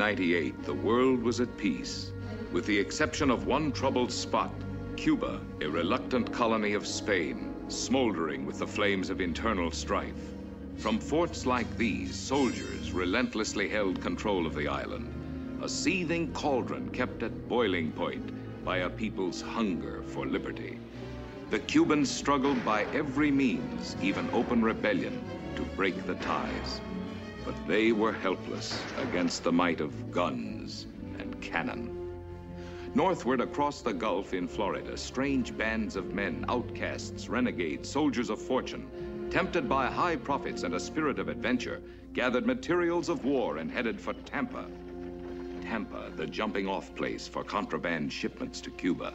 In 1898, the world was at peace, with the exception of one troubled spot, Cuba, a reluctant colony of Spain, smoldering with the flames of internal strife. From forts like these, soldiers relentlessly held control of the island, a seething cauldron kept at boiling point by a people's hunger for liberty. The Cubans struggled by every means, even open rebellion, to break the ties. But they were helpless against the might of guns and cannon. Northward across the Gulf in Florida, strange bands of men, outcasts, renegades, soldiers of fortune, tempted by high profits and a spirit of adventure, gathered materials of war and headed for Tampa. Tampa, the jumping off place for contraband shipments to Cuba.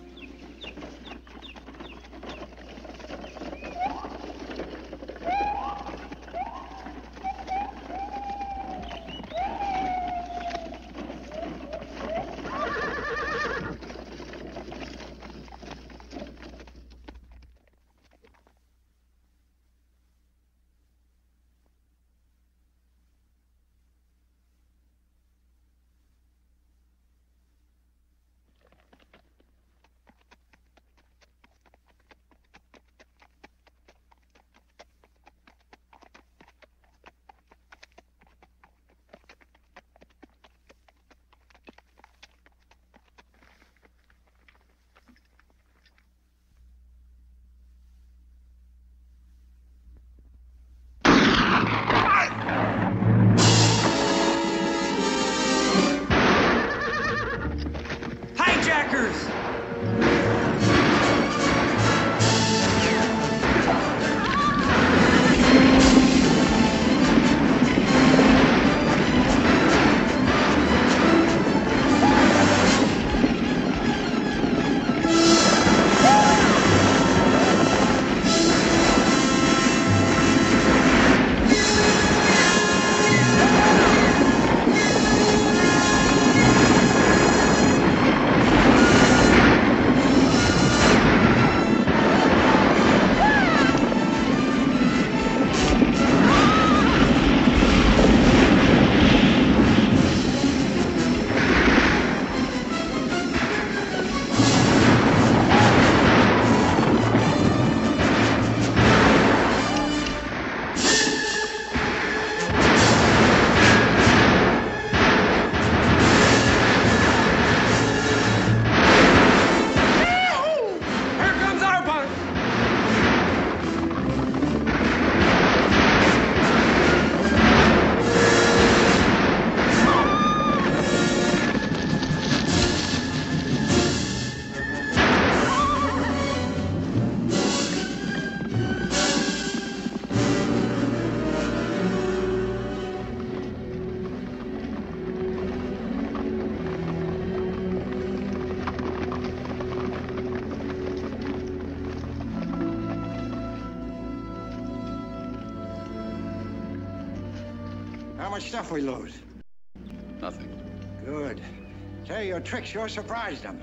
Tricks sure surprised them.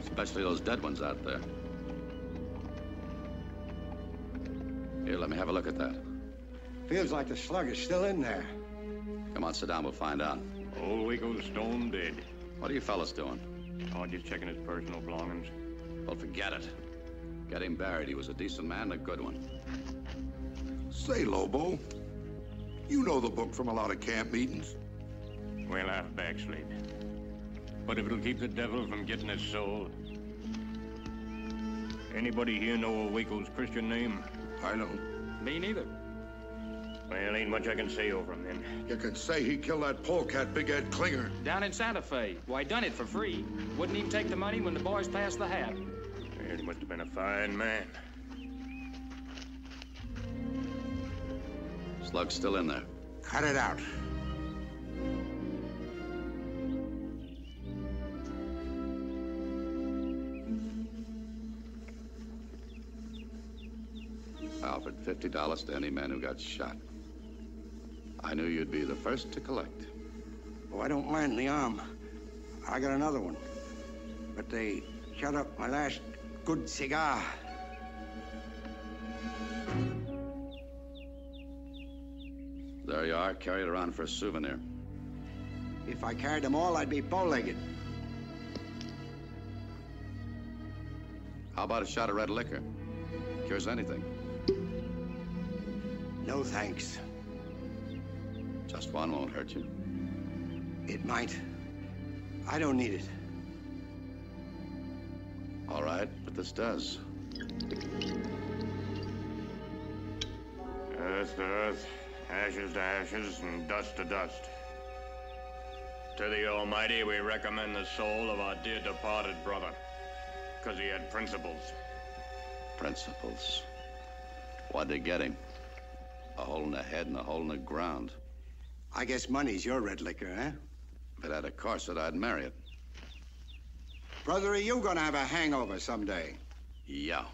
Especially those dead ones out there. Here, let me have a look at that. Feels like the slug is still in there. Come on, sit down. We'll find out. Old Waco's stone dead. What are you fellas doing? Oh, just checking his personal belongings. Well, forget it. Get him buried. He was a decent man and a good one. Say, Lobo, you know the book from a lot of camp meetings. Well, I've backslid. But if it'll keep the devil from getting his soul. Anybody here know old Waco's Christian name? I don't. Me neither. Well, ain't much I can say over him then. You can say he killed that polecat, Big Ed Klinger. Down in Santa Fe. Why, done it for free. Wouldn't even take the money when the boys passed the hat. Well, he must have been a fine man. Slug's still in there. Cut it out. $50 to any man who got shot. I knew you'd be the first to collect. Oh, I don't mind the arm. I got another one. But they shut up my last good cigar. There you are. Carry it around for a souvenir. If I carried them all, I'd be bow-legged. How about a shot of red liquor? Cures anything. No thanks. Just one won't hurt you. It might. I don't need it. All right, but this does. Earth to earth, ashes to ashes, and dust to dust. To the Almighty, we recommend the soul of our dear departed brother. Because he had principles. Principles. What'd they get him? A hole in the head and a hole in the ground. I guess money's your red liquor, eh? If it had a corset, I'd marry it. Brother, are you gonna have a hangover someday? Yeah.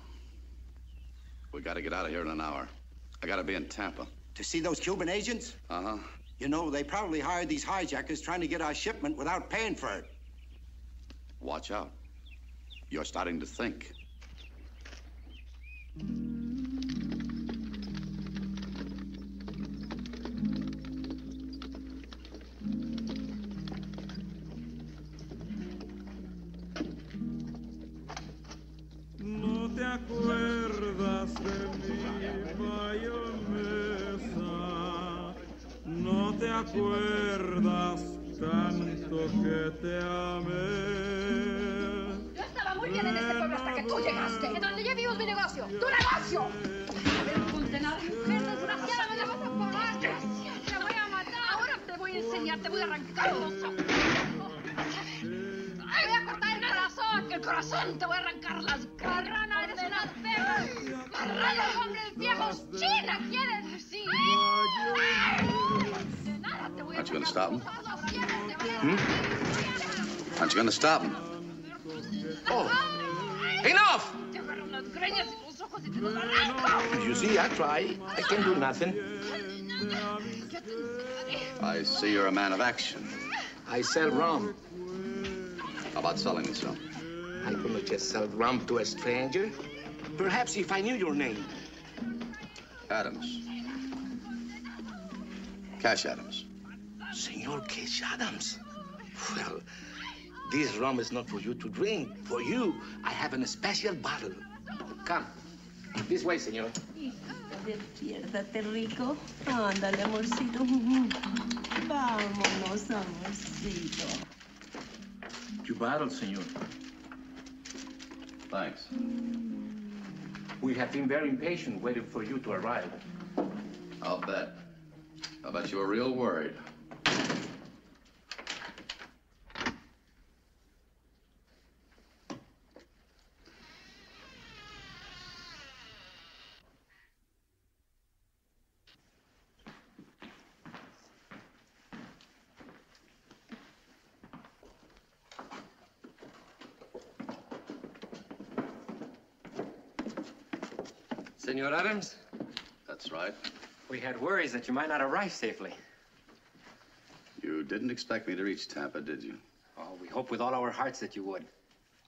We gotta get out of here in an hour. I gotta be in Tampa. To see those Cuban agents? Uh-huh. You know, they probably hired these hijackers trying to get our shipment without paying for it. Watch out. You're starting to think. Acuerdas de mi mayonesa, no te acuerdas tanto que te amé. Yo estaba muy bien en este pueblo hasta que tú llegaste. En donde yo vivo es mi negocio. ¡Tu negocio! Condenada mujer desgraciada, me la vas a pagar. Te voy a matar. Ahora te voy a enseñar, te voy a arrancar los ojos. Corazón, el corazón te voy a arrancar las garranas. Eres una perra. Marranos, hombres viejos. China, ¿quieres decir? De nada te voy a Aren't you gonna stop him? tus ¿quieres? Te voy a- hmm? Aren't you gonna stop him? Oh, enough! Te agarro las greñas y los ojos y te los arranco. You see, I try. I can do nothing. I see you're a man of action. I sell rum. How about selling some? I could not just sell rum to a stranger. Perhaps if I knew your name. Adams. Cash Adams. Senor Cash Adams. Well, this rum is not for you to drink. For you, I have a special bottle. Come. This way, senor. Despiértate, rico. Ándale, amorcito. Vámonos, amorcito. Your bottle, senor. Thanks. We have been very impatient waiting for you to arrive. I'll bet. I'll bet you were real worried. Senor Adams, That's right. we had worries that you might not arrive safely. You didn't expect me to reach Tampa, did you? Oh, we hope with all our hearts that you would.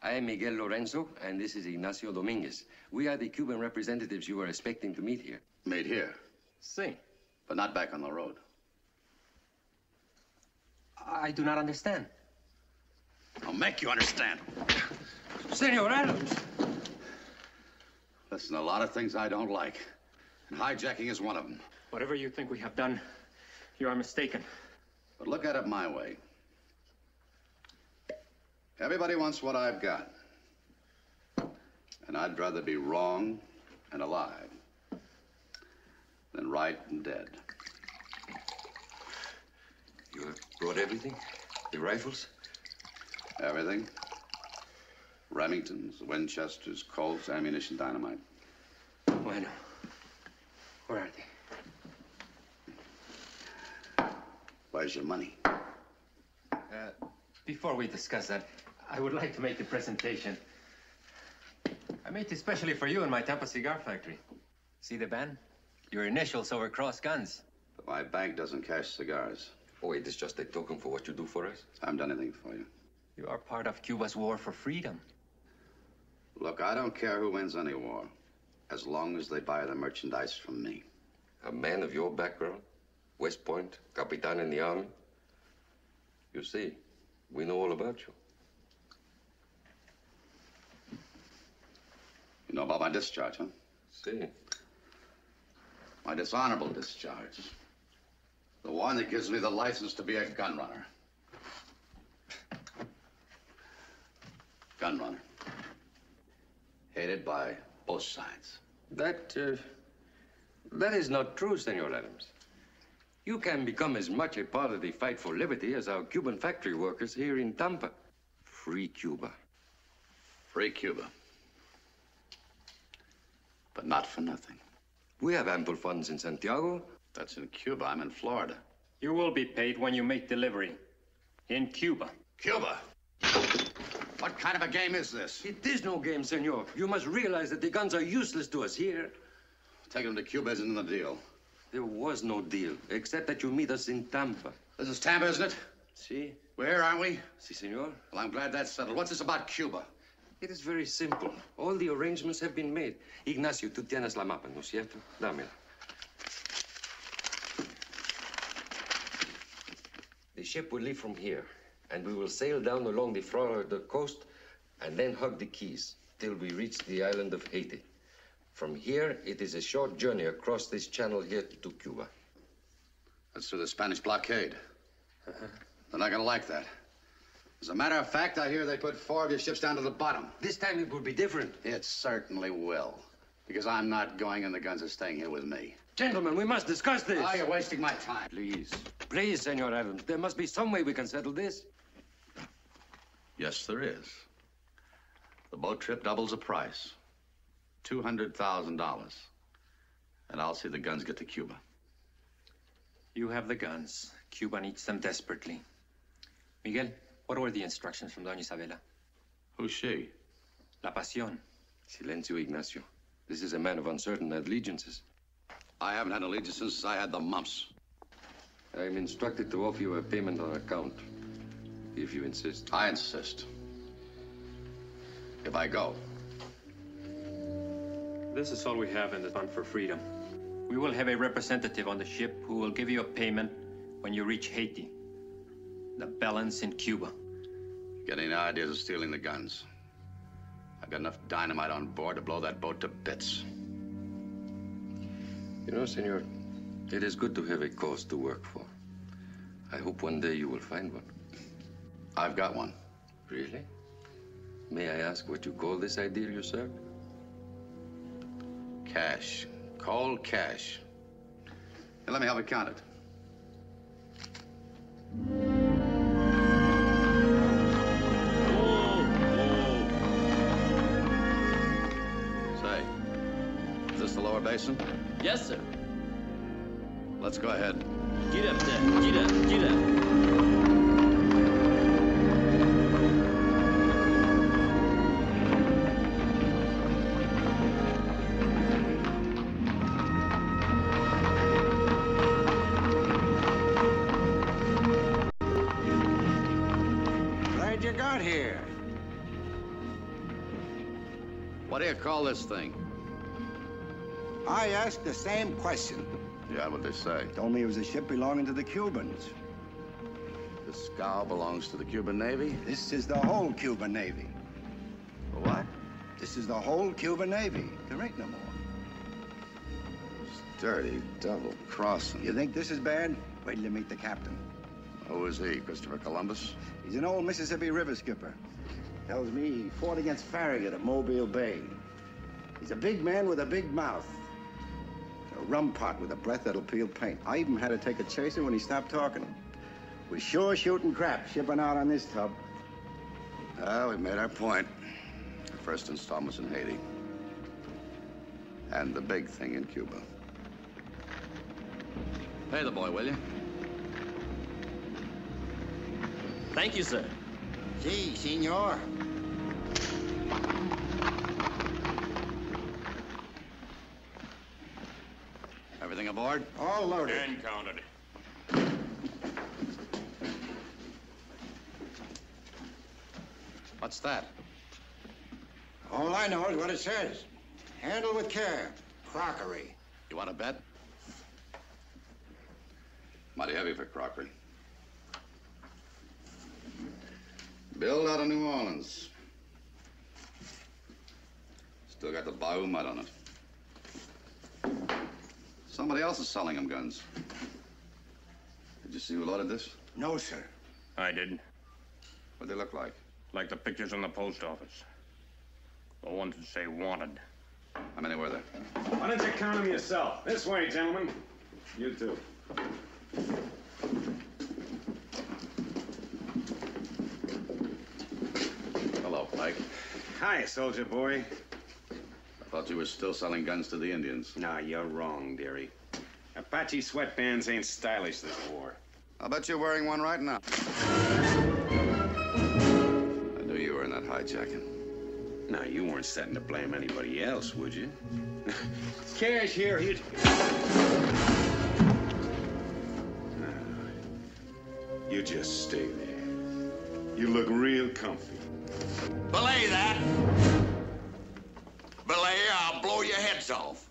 I am Miguel Lorenzo, and this is Ignacio Dominguez. We are the Cuban representatives you were expecting to meet here. Made here, See, but not back on the road. I do not understand. I'll make you understand. Senor Adams! Listen, a lot of things I don't like, and hijacking is one of them. Whatever you think we have done, you are mistaken. But look at it my way. Everybody wants what I've got. And I'd rather be wrong and alive than right and dead. You have brought everything? The rifles? Everything. Remingtons, Winchesters, Colts, ammunition, dynamite. Bueno. Where are they? Where's your money? Uh, before we discuss that, I would like to make a presentation. I made it especially for you in my Tampa cigar factory. See the band? Your initials over cross guns. But my bank doesn't cash cigars. Oh, it is just a token for what you do for us? I haven't done anything for you. You are part of Cuba's war for freedom. Look, I don't care who wins any war, as long as they buy the merchandise from me. A man of your background? West Point, Capitan in the army? You see, we know all about you. You know about my discharge, huh? See. My dishonorable discharge. The one that gives me the license to be a gun runner. Gun runner. By both sides. That, uh, that is not true, Senor Adams. You can become as much a part of the fight for liberty as our Cuban factory workers here in Tampa. Free Cuba. Free Cuba. But not for nothing. We have ample funds in Santiago. That's in Cuba. I'm in Florida. You will be paid when you make delivery. In Cuba. Cuba? What kind of a game is this? It is no game, senor. You must realize that the guns are useless to us here. Taking them to Cuba isn't in the deal. There was no deal, except that you meet us in Tampa. This is Tampa, isn't it? See? We're here, aren't we? Si, senor. Well, I'm glad that's settled. What's this about Cuba? It is very simple. All the arrangements have been made. Ignacio, tú tienes la mapa, ¿no es cierto? Dámela. The ship will leave from here, and we will sail down along the Florida coast and then hug the Keys till we reach the island of Haiti. From here, it is a short journey across this channel here to Cuba. That's through the Spanish blockade. Uh-huh. They're not gonna like that. As a matter of fact, I hear they put four of your ships down to the bottom. This time it will be different. It certainly will. Because I'm not going and the guns are staying here with me. Gentlemen, we must discuss this. Oh, you're wasting my time. Please. Please, Senor Adams. There must be some way we can settle this. Yes, there is. The boat trip doubles the price. $200,000. And I'll see the guns get to Cuba. You have the guns. Cuba needs them desperately. Miguel, what were the instructions from Doña Isabela? Who's she? La Pasión. Silencio, Ignacio. This is a man of uncertain allegiances. I haven't had a allegiance since I had the mumps. I am instructed to offer you a payment on account, if you insist. I insist. If I go. This is all we have in the fund for freedom. We will have a representative on the ship who will give you a payment when you reach Haiti. The balance in Cuba. Get any ideas of stealing the guns? I've got enough dynamite on board to blow that boat to bits. You know, senor, it is good to have a cause to work for. I hope one day you will find one. I've got one. Really? May I ask what you call this ideal you serve? Cash. Cold cash. Here, let me help you count it. Say, is this the lower basin? Yes, sir. Let's go ahead. Get up there. Get up. Get up. Glad you got here. What do you call this thing? I asked the same question. Yeah, what they say. Told me it was a ship belonging to the Cubans. The scow belongs to the Cuban Navy? This is the whole Cuban Navy. What? This is the whole Cuban Navy. There ain't no more. Dirty double crossing. You think this is bad? Wait till you meet the captain. Who is he? Christopher Columbus? He's an old Mississippi River skipper. Tells me he fought against Farragut at Mobile Bay. He's a big man with a big mouth. A rum pot with a breath that'll peel paint. I even had to take a chaser when he stopped talking. We're sure shooting crap shipping out on this tub. Well, we made our point. The first installment's in Haiti. And the big thing in Cuba. Pay the boy, will you? Thank you, sir. Si, senor. Everything aboard? All loaded. And counted. What's that? All I know is what it says. Handle with care. Crockery. You want to bet? Mighty heavy for crockery. Built out of New Orleans. Still got the Bayou mud on it. Somebody else is selling them guns. Did you see who loaded this? No, sir. I didn't. What'd they look like? Like the pictures in the post office. The ones that say wanted. How many were there? Why don't you count them yourself? This way, gentlemen. You too. Hello, Mike. Hi, soldier boy. I thought you were still selling guns to the Indians. Nah, you're wrong, dearie. Apache sweatbands ain't stylish this war. I'll bet you're wearing one right now. I knew you were in that hijacking. Now, you weren't setting to blame anybody else, would you? Cash here, you... You just stay there. You look real comfy. Belay that. Blow your heads off.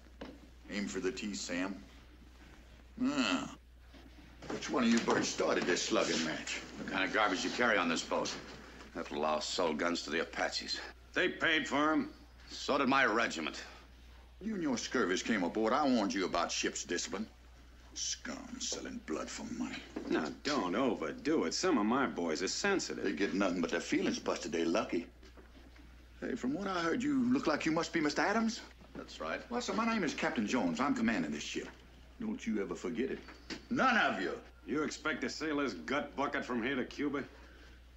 Aim for the T, Sam. Ah. Which one of you birds started this slugging match? What kind of garbage you carry on this boat? That louse sold guns to the Apaches. They paid for 'em. So did my regiment. You and your scurvys came aboard. I warned you about ship's discipline. Scum selling blood for money. Now, don't overdo it. Some of my boys are sensitive. They get nothing but their feelings busted. They lucky. Hey, from what I heard, you look like you must be Mr. Adams. That's right. Well, sir, my name is Captain Jones. I'm commanding this ship. Don't you ever forget it. None of you. You expect to sail this gut bucket from here to Cuba?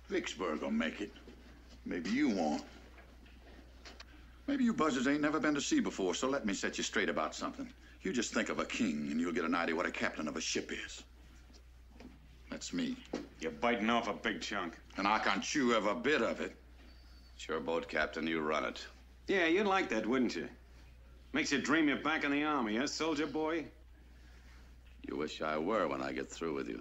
Vicksburg will make it. Maybe you won't. Maybe you buzzards ain't never been to sea before, so let me set you straight about something. You just think of a king, and you'll get an idea what a captain of a ship is. That's me. You're biting off a big chunk. And I can't chew every bit of it. It's your boat, Captain. You run it. Yeah, you'd like that, wouldn't you? Makes you dream you're back in the army, huh, soldier boy? You wish I were when I get through with you.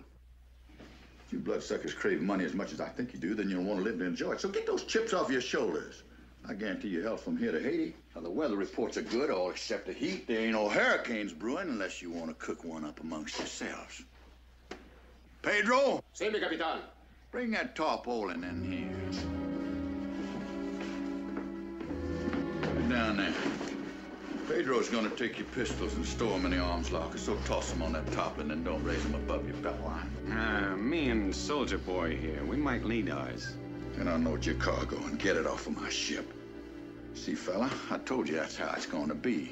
If you bloodsuckers crave money as much as I think you do, then you'll want to live to enjoy it. So get those chips off your shoulders. I guarantee you health from here to Haiti. Now, the weather reports are good, all except the heat. There ain't no hurricanes brewing unless you want to cook one up amongst yourselves. Pedro? Sí, mi capitán. Bring that tarpaulin in here. Down there. Pedro's gonna take your pistols and store them in the arms locker, so toss them on that tarpaulin and then don't raise them above your belt line. Ah, me and soldier boy here, we might need ours. Then I'll your cargo and get it off of my ship. See, fella, I told you that's how it's gonna be.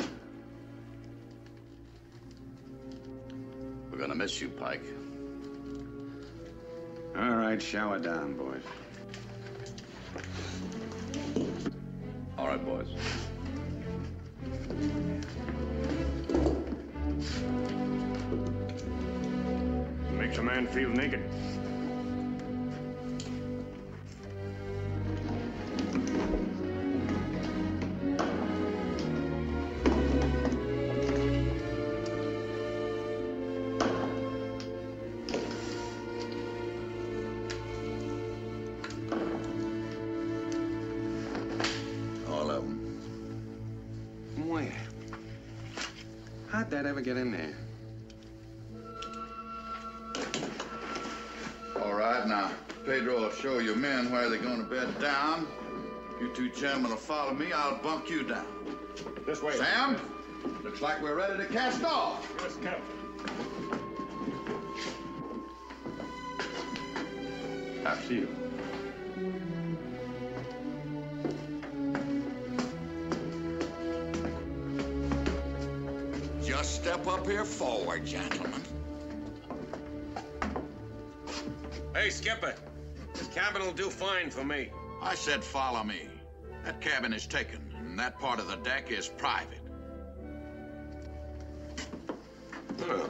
We're gonna miss you, Pike. All right, shower down, boys. All right, boys. Makes a man feel naked. Get in there? All right, now, Pedro will show your men where they're gonna bed down. You two gentlemen will follow me. I'll bunk you down. This way. Sam, looks like we're ready to cast off. Yes, Captain. After you. Step up here forward, gentlemen. Hey, Skipper. This cabin will do fine for me. I said follow me. That cabin is taken, and that part of the deck is private. Well,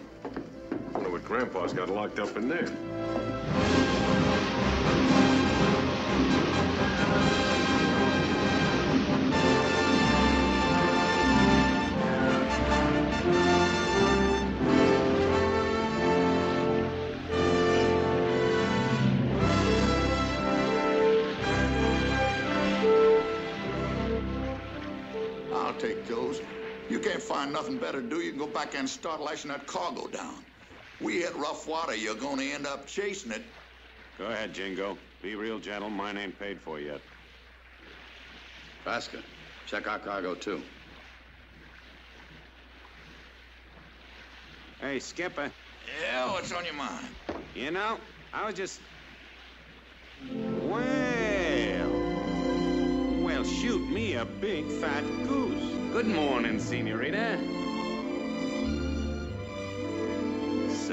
wonder what Grandpa's got locked up in there. To do. Can go back and start lashing that cargo down. We hit rough water, you're going to end up chasing it. Go ahead, Jingo. Be real gentle. Mine ain't paid for yet. Vasca, check our cargo, too. Hey, Skipper. Yeah, what's on your mind? You know, I was just. Well. Well, shoot me a big fat goose. Good morning, senorita.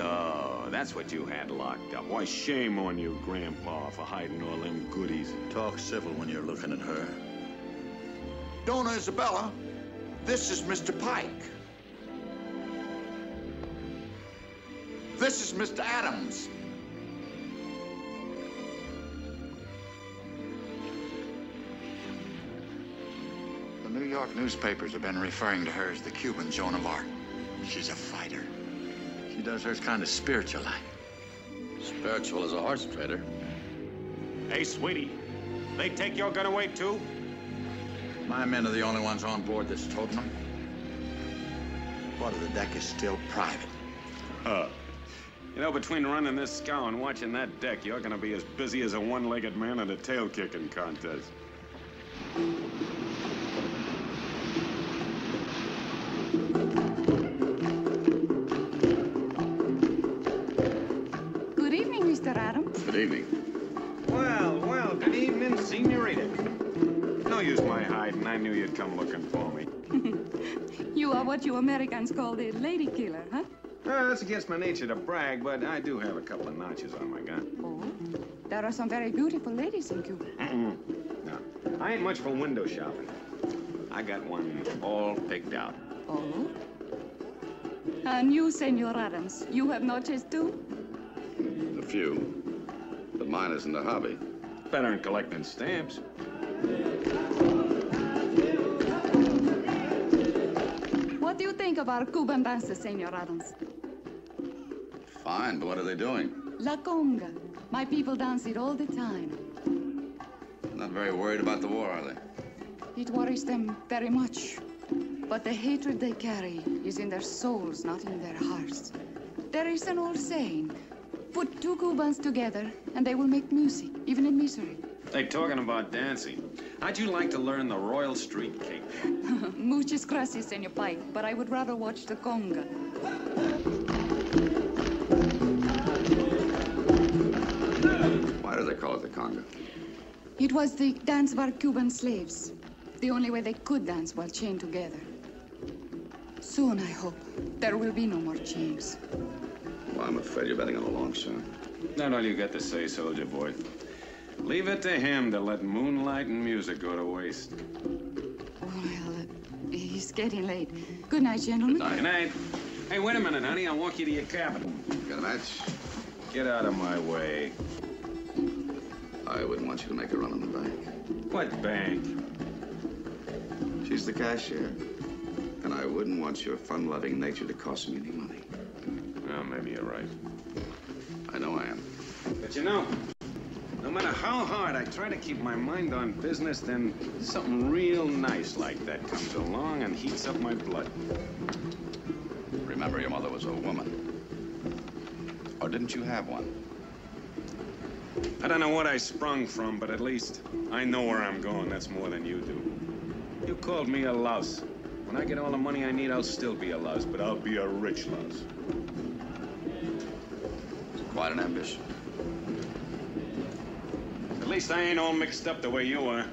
So, that's what you had locked up. Why, shame on you, Grandpa, for hiding all them goodies. Talk civil when you're looking at her. Dona Isabella, this is Mr. Pike. This is Mr. Adams. The New York newspapers have been referring to her as the Cuban Joan of Arc. She's a fighter. She does hers kind of spiritual like. Spiritual as a horse trader. Hey, sweetie. They take your gun away, too? My men are the only ones on board this totem. Part of the deck is still private. Huh. You know, between running this scow and watching that deck, you're gonna be as busy as a one-legged man at a tail-kicking contest. Evening. Well, well, good evening, senorita. No use my hiding. I knew you'd come looking for me. You are what you Americans call the lady killer, huh? Uh, that's against my nature to brag, but I do have a couple of notches on my gun. Oh, there are some very beautiful ladies in Cuba. Mm-mm. No, I ain't much for window shopping. I got one all picked out. Oh? And you, Senor Adams, you have notches too? A few. Mine isn't a hobby. Better than collecting stamps. What do you think of our Cuban dances, Senor Adams? Fine, but what are they doing? La conga. My people dance it all the time. Not very worried about the war, are they? It worries them very much. But the hatred they carry is in their souls, not in their hearts. There is an old saying put two Cubans together, and they will make music, even in misery. Hey, talking about dancing, how'd you like to learn the Royal Street Cape? Muchas gracias, Senor Pike, but I would rather watch the conga. Why do they call it the conga? It was the dance of our Cuban slaves. The only way they could dance while chained together. Soon, I hope, there will be no more chains. Well, I'm afraid you're betting on a long shot. Not all you got to say, soldier boy. Leave it to him to let moonlight and music go to waste. Well, uh, he's getting late. Good night, gentlemen. Good night. Hey, wait a minute, honey. I'll walk you to your cabin. Got a match? Get out of my way. I wouldn't want you to make a run on the bank. What bank? She's the cashier. And I wouldn't want your fun-loving nature to cost me any money. Well, maybe you're right. I know I am. But you know, no matter how hard I try to keep my mind on business, then something real nice like that comes along and heats up my blood. Remember, your mother was a woman. Or didn't you have one? I don't know what I sprung from, but at least I know where I'm going. That's more than you do. You called me a louse. When I get all the money I need, I'll still be a louse, but I'll be a rich louse. Quite an ambition. At least I ain't all mixed up the way you are.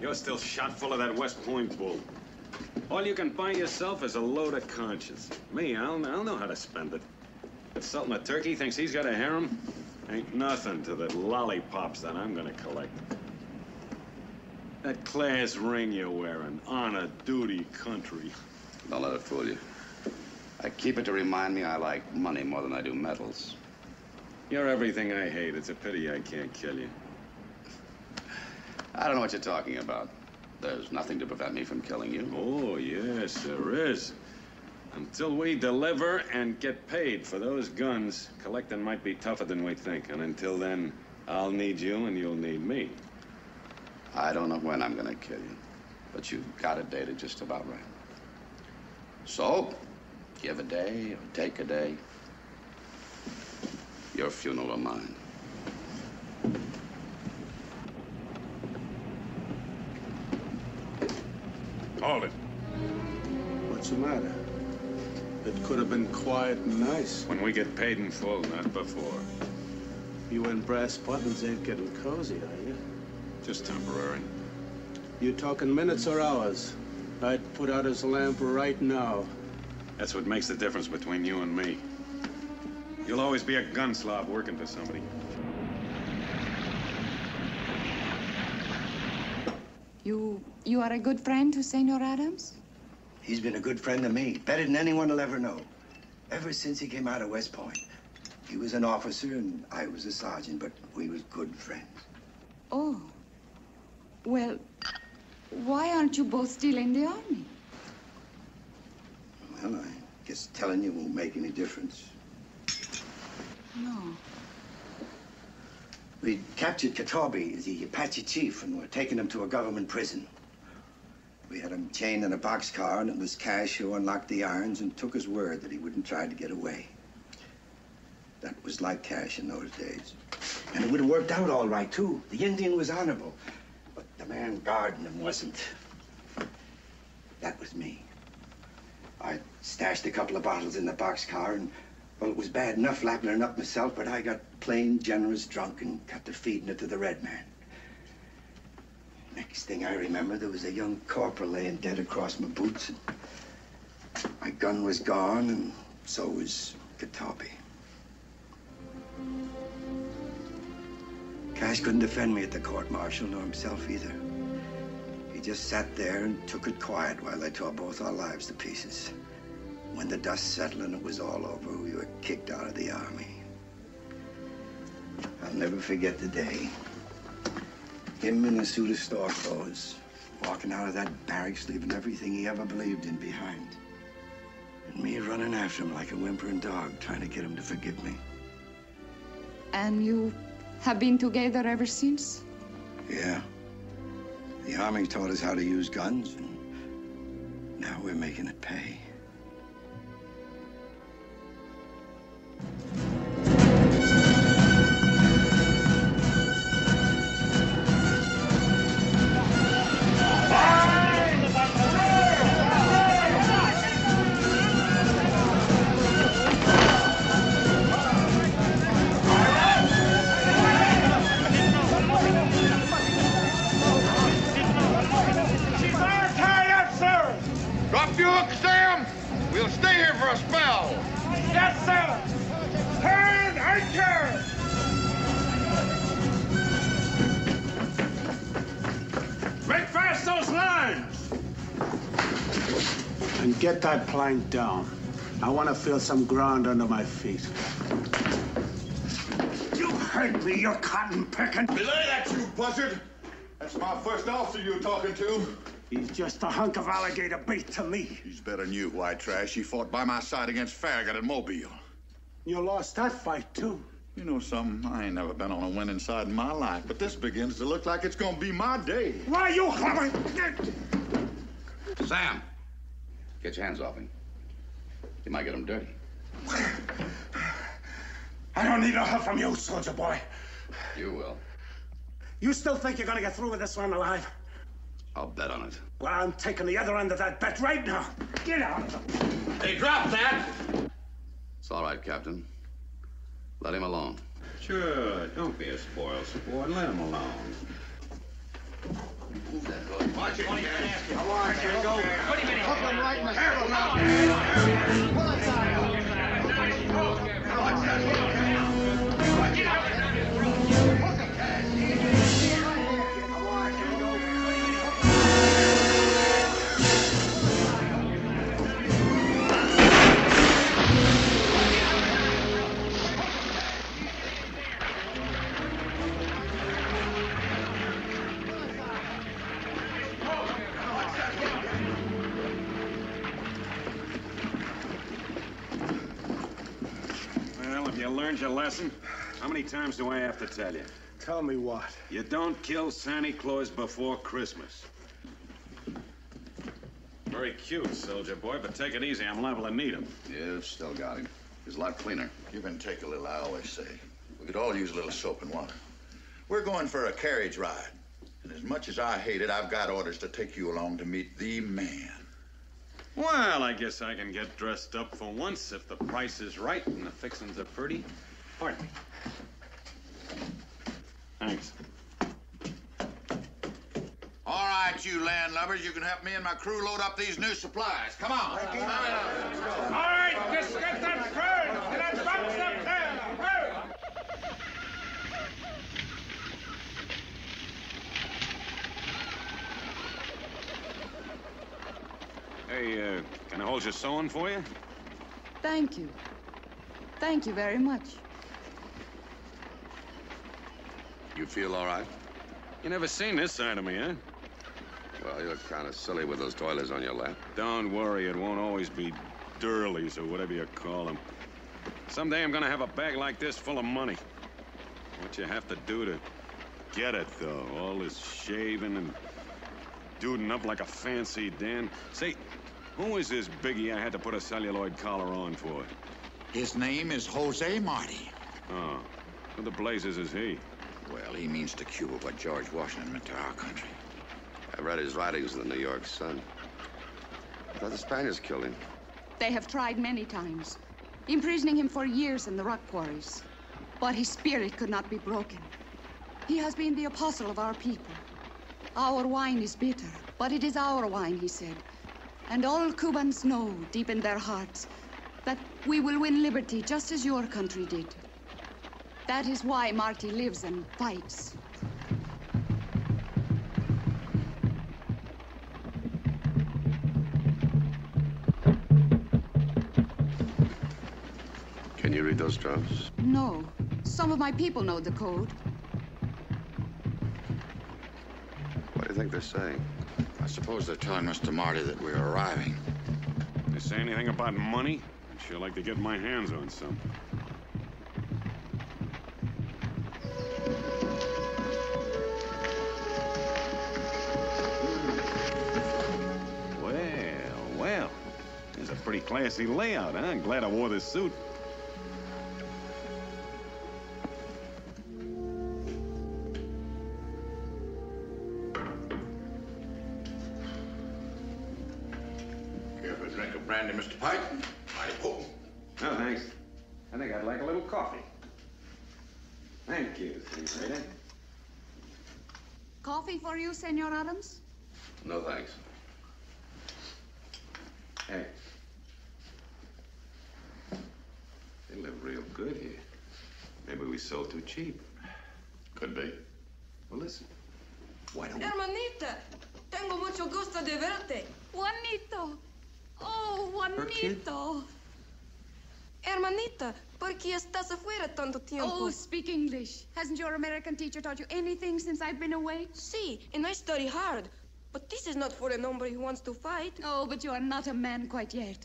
You're still shot full of that West Point bull. All you can buy yourself is a load of conscience. Me, I'll, I'll know how to spend it. If Sultan of Turkey thinks he's got a harem, ain't nothing to the lollipops that I'm gonna collect. That class ring you're wearing, honor, duty, country. Don't let it fool you. I keep it to remind me I like money more than I do medals. You're everything I hate. It's a pity I can't kill you. I don't know what you're talking about. There's nothing to prevent me from killing you. Oh, yes, there is. Until we deliver and get paid for those guns, collecting might be tougher than we think. And until then, I'll need you and you'll need me. I don't know when I'm gonna kill you, but you've got it dated just about right. So, give a day or take a day. Your funeral of mine. Hold it. What's the matter? It could have been quiet and nice. When we get paid in full, not before. You and Brass Buttons ain't getting cozy, are you? Just temporary. You talking minutes or hours? I'd put out his lamp right now. That's what makes the difference between you and me. You'll always be a gun slob working for somebody. You you are a good friend to Senor Adams? He's been a good friend to me, better than anyone will ever know. Ever since he came out of West Point. He was an officer and I was a sergeant, but we was good friends. Oh. Well, why aren't you both still in the army? Well, I guess telling you won't make any difference. No. We captured Katabi, the Apache chief, and were taking him to a government prison. We had him chained in a boxcar, and it was Cash who unlocked the irons and took his word that he wouldn't try to get away. That was like Cash in those days. And it would have worked out all right, too. The Indian was honorable, but the man guarding him wasn't. That was me. I stashed a couple of bottles in the boxcar, and, well, it was bad enough lapping it up myself, but I got plain, generous drunk and got to feeding it to the red man. Next thing I remember, there was a young corporal laying dead across my boots, and my gun was gone, and so was Katabi. Cash couldn't defend me at the court martial, nor himself either. Just sat there and took it quiet while they tore both our lives to pieces. When the dust settled and it was all over, we were kicked out of the army. I'll never forget the day. Him in a suit of store clothes, walking out of that barracks, leaving everything he ever believed in behind. And me running after him like a whimpering dog, trying to get him to forgive me. And you have been together ever since? Yeah. The Army taught us how to use guns, and now we're making it pay. That plank down. I want to feel some ground under my feet. You heard me, you cotton picking. Belay that, you buzzard. That's my first officer you're talking to. He's just a hunk of alligator bait to me. He's better than you, white trash. He fought by my side against Farragut at Mobile. You lost that fight, too. You know something? I ain't never been on a winning side in my life, but this begins to look like it's gonna be my day. Why, you Sam, get your hands off him. You might get him dirty. I don't need no help from you, soldier boy. You will. You still think you're gonna get through with this one alive? I'll bet on it. Well, I'm taking the other end of that bet right now. Get out of the... Hey, drop that! It's all right, Captain. Let him alone. Sure, don't be a spoil sport. Let him alone. Watch it, Come on, kid, go. Put him in Hook him right in the Well, lesson? How many times do I have to tell you? Tell me what? You don't kill Santa Claus before Christmas. Very cute, soldier boy, but take it easy. I'm liable to need him. You've still got him. He's a lot cleaner. Give and take a little, I always say. We could all use a little soap and water. We're going for a carriage ride. And as much as I hate it, I've got orders to take you along to meet the man. Well, I guess I can get dressed up for once if the price is right and the fixings are pretty. Pardon me. Thanks. All right, you landlubbers, you can help me and my crew load up these new supplies. Come on. All right, just get that fern and that box up there. Hey, uh, can I hold your sewing for you? Thank you. Thank you very much. You feel all right? You never seen this side of me, huh? Well, you look kind of silly with those toilers on your lap. Don't worry, it won't always be durlies or whatever you call them. Someday I'm gonna have a bag like this full of money. What you have to do to get it, though, all this shaving and duding up like a fancy Dan. Say, who is this biggie I had to put a celluloid collar on for? His name is Jose Marti. Oh, who the blazes is he? Well, he means to Cuba what George Washington meant to our country. I read his writings in the New York Sun. I thought the Spaniards killed him. They have tried many times, imprisoning him for years in the rock quarries. But his spirit could not be broken. He has been the apostle of our people. Our wine is bitter, but it is our wine, he said. And all Cubans know, deep in their hearts, that we will win liberty just as your country did. That is why Marti lives and fights. Can you read those drums? No. Some of my people know the code. What do you think they're saying? I suppose they're telling Mr. Marti that we're arriving. They say anything about money? I'd sure like to get my hands on some. Pretty classy layout, huh? I'm glad I wore this suit. Care for a drink of brandy, Mr. Pike? Mighty potent. No, thanks. I think I'd like a little coffee. Thank you, Senorita. Coffee for you, Senor Adams? No, thanks. Hey. They live real good here. Maybe we sold too cheap. Could be. Well, listen. Why don't Hermanita, tengo mucho gusto de verte. Juanito. Oh, Juanito. Hermanita, ¿por qué estás afuera tanto tiempo? Oh, speak English. Hasn't your American teacher taught you anything since I've been away? Sí, and I study hard. But this is not for a hombre who wants to fight. Oh, but you are not a man quite yet.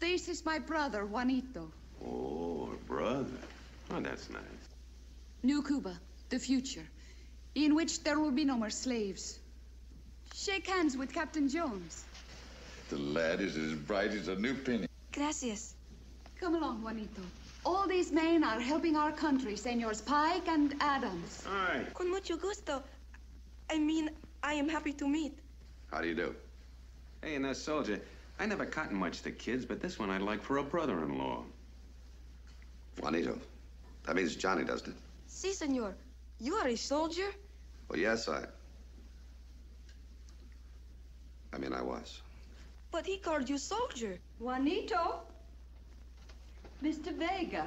This is my brother, Juanito. Oh, brother. Oh, that's nice. New Cuba, the future, in which there will be no more slaves. Shake hands with Captain Jones. The lad is as bright as a new penny. Gracias. Come along, Juanito. All these men are helping our country, Senors Pike and Adams. All right. Con mucho gusto. I mean, I am happy to meet. How do you do? Hey, and that soldier, I never cotton much to kids, but this one I'd like for a brother-in-law. Juanito. That means Johnny, doesn't it? Si, senor. You are a soldier? Well, yes, I. I mean, I was. But he called you soldier. Juanito. Mr. Vega.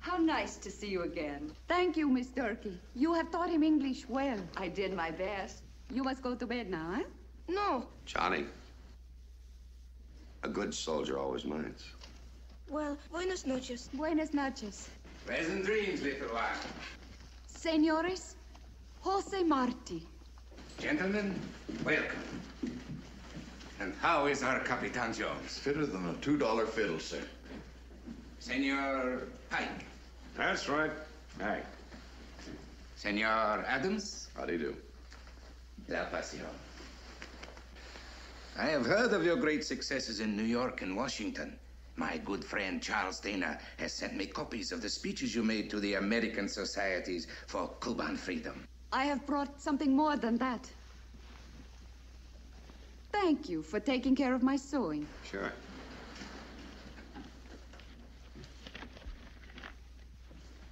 How nice to see you again. Thank you, Miss Turkey. You have taught him English well. I did my best. You must go to bed now, eh? No. Johnny. A good soldier always minds. Well, buenas noches. Buenas noches. Pleasant dreams, little one. Senores, Jose Marti. Gentlemen, welcome. And how is our Capitan Jones? Fitter than a $2 fiddle, sir. Senor Pike. That's right. Hey. Senor Adams. How do you do? Del Paseo. I have heard of your great successes in New York and Washington. My good friend Charles Dana has sent me copies of the speeches you made to the American societies for Cuban freedom. I have brought something more than that. Thank you for taking care of my sewing. Sure.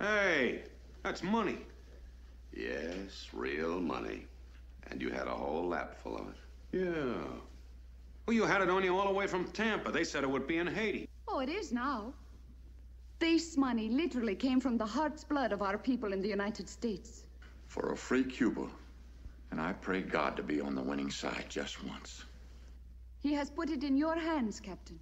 Hey, that's money. Yes, real money. And you had a whole lap full of it. Yeah. Well, you had it on you all the way from Tampa. They said it would be in Haiti. Oh, it is now. This money literally came from the heart's blood of our people in the United States. For a free Cuba. And I pray God to be on the winning side just once. He has put it in your hands, Captain.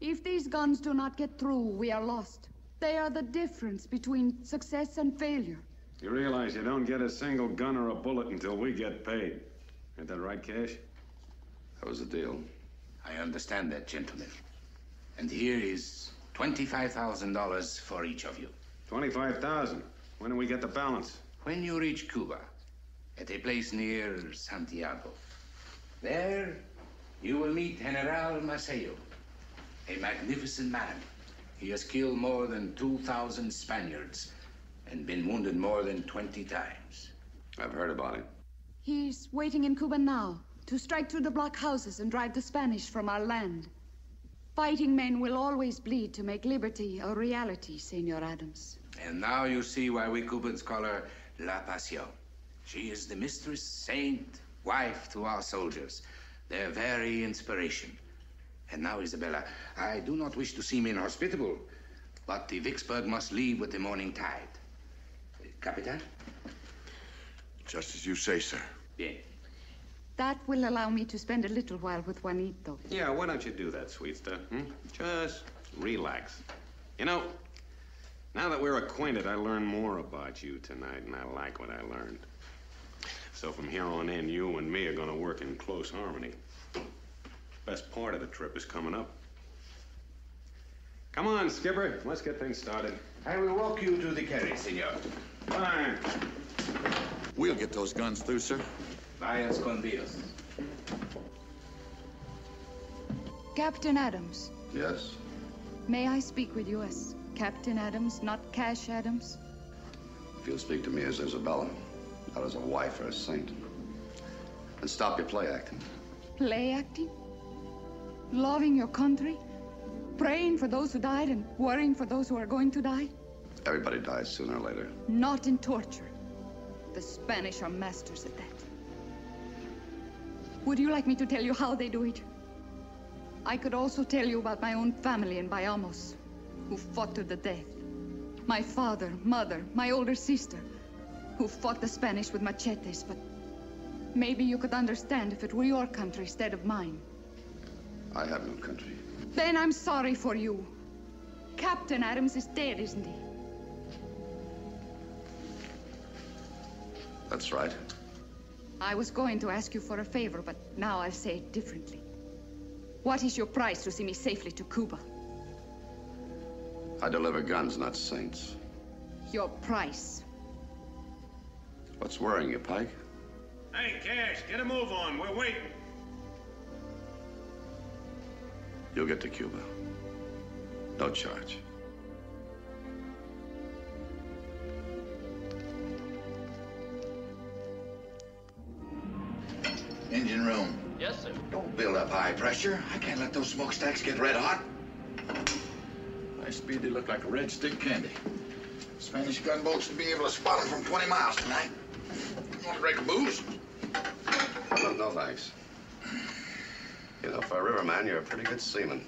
If these guns do not get through, we are lost. They are the difference between success and failure. You realize you don't get a single gun or a bullet until we get paid. Ain't that right, Cash? That was the deal. I understand that, gentlemen. And here is $25,000 for each of you. 25000 When do we get the balance? When you reach Cuba, at a place near Santiago, there you will meet General Maceo, a magnificent man. He has killed more than 2,000 Spaniards and been wounded more than 20 times. I've heard about him. He's waiting in Cuba now to strike through the blockhouses and drive the Spanish from our land. Fighting men will always bleed to make liberty a reality, Senor Adams. And now you see why we Cubans call her La Pasión. She is the mistress, saint, wife to our soldiers, their very inspiration. And now, Isabella, I do not wish to seem inhospitable, but the Vicksburg must leave with the morning tide. Capitan? Just as you say, sir. Bien. That will allow me to spend a little while with Juanito. Yeah, why don't you do that, sweet stuff? Hmm? Just relax. You know, now that we're acquainted, I learned more about you tonight, and I like what I learned. So from here on in, you and me are going to work in close harmony. Best part of the trip is coming up. Come on, Skipper. Let's get things started. I will walk you to the carry, senor. Fine. We'll get those guns through, sir. Vayas con Dios. Captain Adams, Yes? may I speak with you as Captain Adams, not Cash Adams? If you'll speak to me as Isabella, not as a wife or a saint. And stop your play acting. Play acting? Loving your country? Praying for those who died and worrying for those who are going to die? Everybody dies sooner or later. Not in torture. The Spanish are masters at that. Would you like me to tell you how they do it? I could also tell you about my own family in Bayamos, who fought to the death. My father, mother, my older sister, who fought the Spanish with machetes, but maybe you could understand if it were your country instead of mine. I have no country. Then I'm sorry for you. Captain Adams is dead, isn't he? That's right. I was going to ask you for a favor, but now I'll say it differently. What is your price to see me safely to Cuba? I deliver guns, not saints. Your price. What's worrying you, Pike? Hey, Cash, get a move on. We're waiting. You'll get to Cuba. No charge. Engine room. Yes, sir. Don't build up high pressure. I can't let those smokestacks get red hot. High speed, they look like a red stick candy. Spanish gunboats will be able to spot them from 20 miles tonight. You want to break a booze? No, no thanks. You know, for a riverman, you're a pretty good seaman.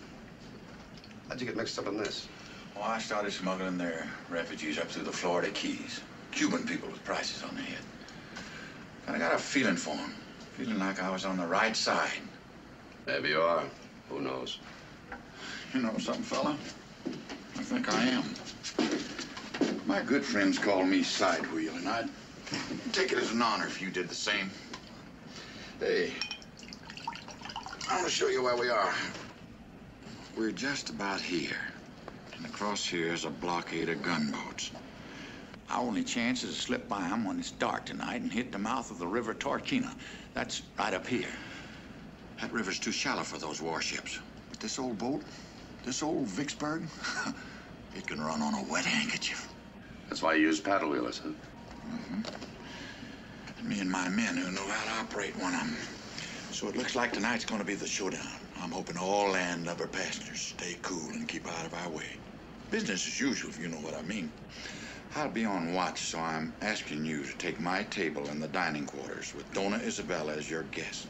How'd you get mixed up in this? Well, I started smuggling their refugees up through the Florida Keys. Cuban people with prices on their head. And I got a feeling for them. Feeling like I was on the right side. Maybe you are. Who knows? You know something, fella? I think I am. My good friends call me Sidewheel, and I'd take it as an honor if you did the same. Hey, I want to show you where we are. We're just about here. And across here is a blockade of gunboats. Our only chance is to slip by them when it's dark tonight and hit the mouth of the River Torquina. That's right up here. That river's too shallow for those warships. But this old boat, This old Vicksburg, it can run on a wet handkerchief. That's why you use paddle wheelers, huh? Mm-hmm. And me and my men who know how to operate one of them. So it looks like tonight's going to be the showdown. I'm hoping all landlubber passengers stay cool and keep out of our way. Business as usual, if you know what I mean. I'll be on watch, so I'm asking you to take my table in the dining quarters with Dona Isabella as your guest.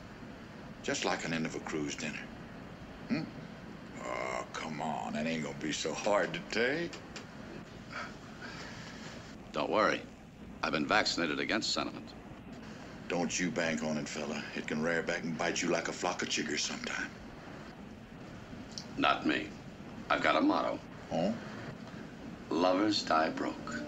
Just like an end of a cruise dinner. Hmm? Oh, come on. That ain't gonna be so hard to take. Don't worry. I've been vaccinated against sentiment. Don't you bank on it, fella. It can rear back and bite you like a flock of chiggers sometime. Not me. I've got a motto. Oh? Lovers die broke.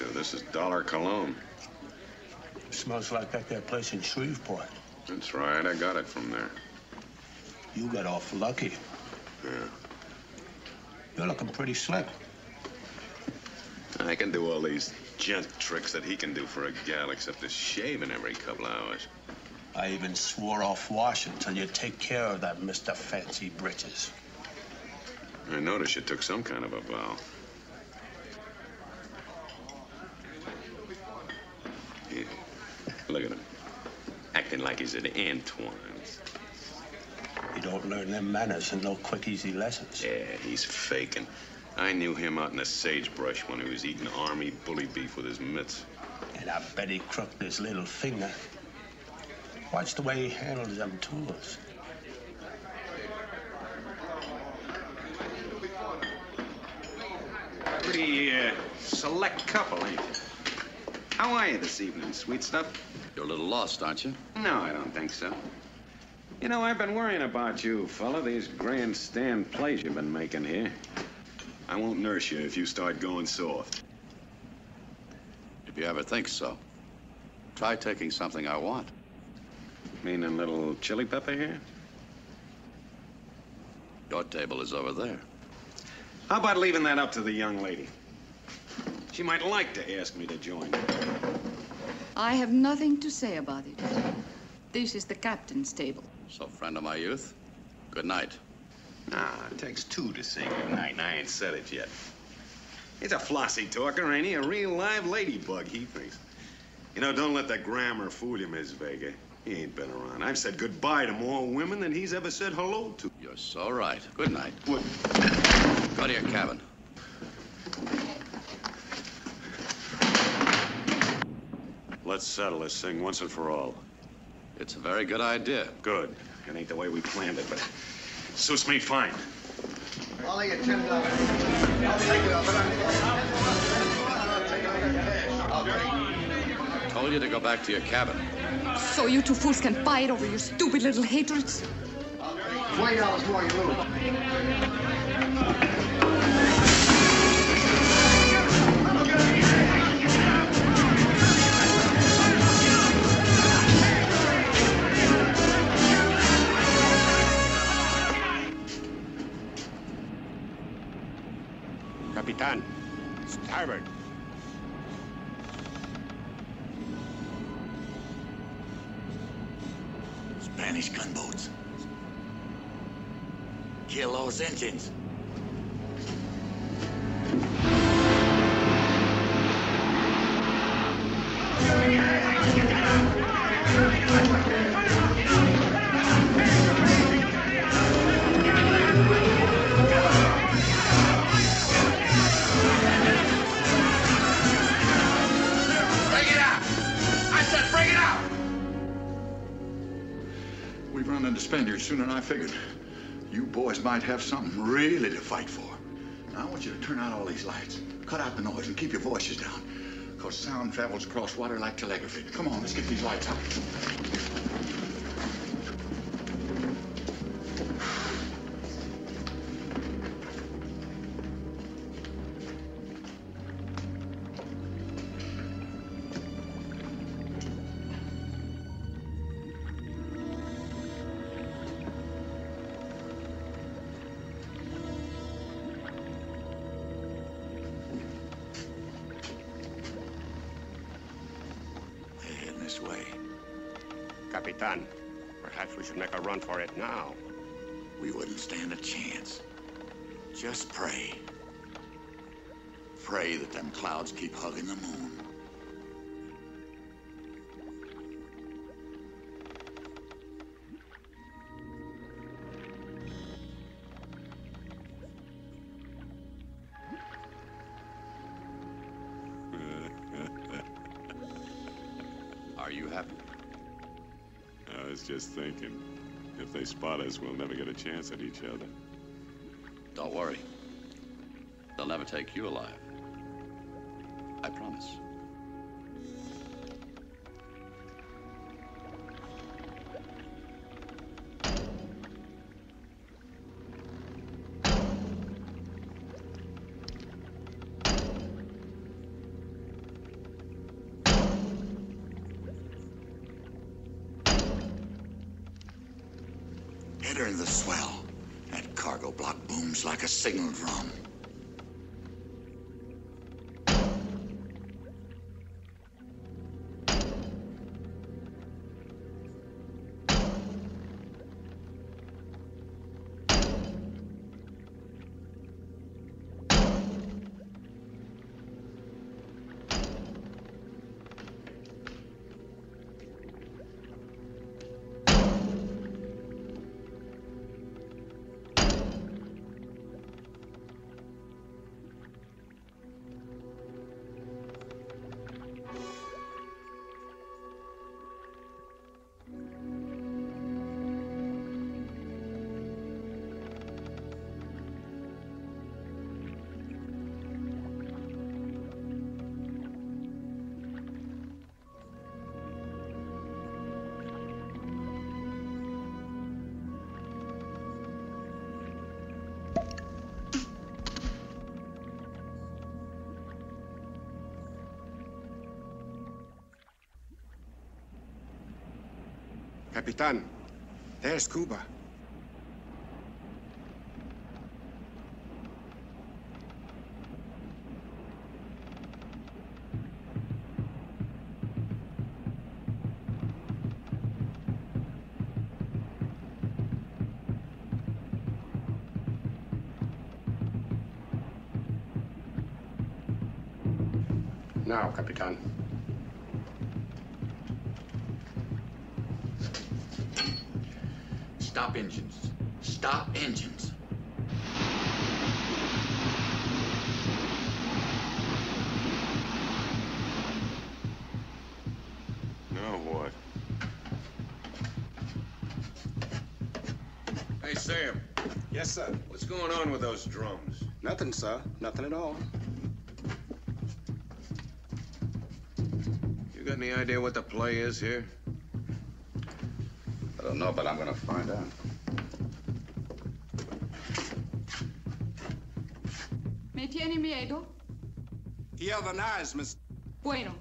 to. This is Dollar Cologne. smells like that there place in Shreveport. That's right. I got it from there. You got off lucky. Yeah. You're looking pretty slick. I can do all these gent tricks that he can do for a gal, except this shaving every couple hours. I even swore off washing till you take care of that Mr. Fancy Britches. I noticed you took some kind of a vow. Like he's Antoine's. You don't learn them manners in no quick, easy lessons. Yeah, he's faking. I knew him out in the sagebrush when he was eating army bully beef with his mitts. And I bet he crooked his little finger. Watch the way he handles them tools. Pretty uh, select couple, ain't you? How are you this evening, sweet stuff? You're a little lost, aren't you? No, I don't think so. You know, I've been worrying about you, fella. These grandstand plays you've been making here. I won't nurse you if you start going soft. If you ever think so, try taking something I want. Mean a little chili pepper here? Your table is over there. How about leaving that up to the young lady? She might like to ask me to join her. I have nothing to say about it. This is the captain's table. So, friend of my youth, good night. Nah, it takes two to say good night, and I ain't said it yet. He's a flossy talker, ain't he? A real live ladybug, he thinks. You know, don't let the grammar fool you, Miss Vega. He ain't been around. I've said goodbye to more women than he's ever said hello to. You're so right. Good night. What? Go to your cabin. Let's settle this thing once and for all. It's a very good idea. Good. It ain't the way we planned it, but suits me fine. I'll lay you ten dollars. I'll take it Told you to go back to your cabin. So you two fools can fight over your stupid little hatreds? Twenty dollars more, you lose. Starboard. Spanish gunboats. Kill those engines. Into spend here sooner than I figured. You boys might have something really to fight for. Now, I want you to turn out all these lights. Cut out the noise and keep your voices down. Because sound travels across water like telegraphy. Come on, let's get these lights out. They spot us, we'll never get a chance at each other. Don't worry. They'll never take you alive. I promise. In the swell. That cargo block booms like a signal drum. Capitan, there's Cuba. Now, Capitan. Those drums? Nothing, sir. Nothing at all. You got any idea what the play is here? I don't know, but I'm gonna find out. ¿Me tiene miedo? Here are the knives, Miss. Bueno.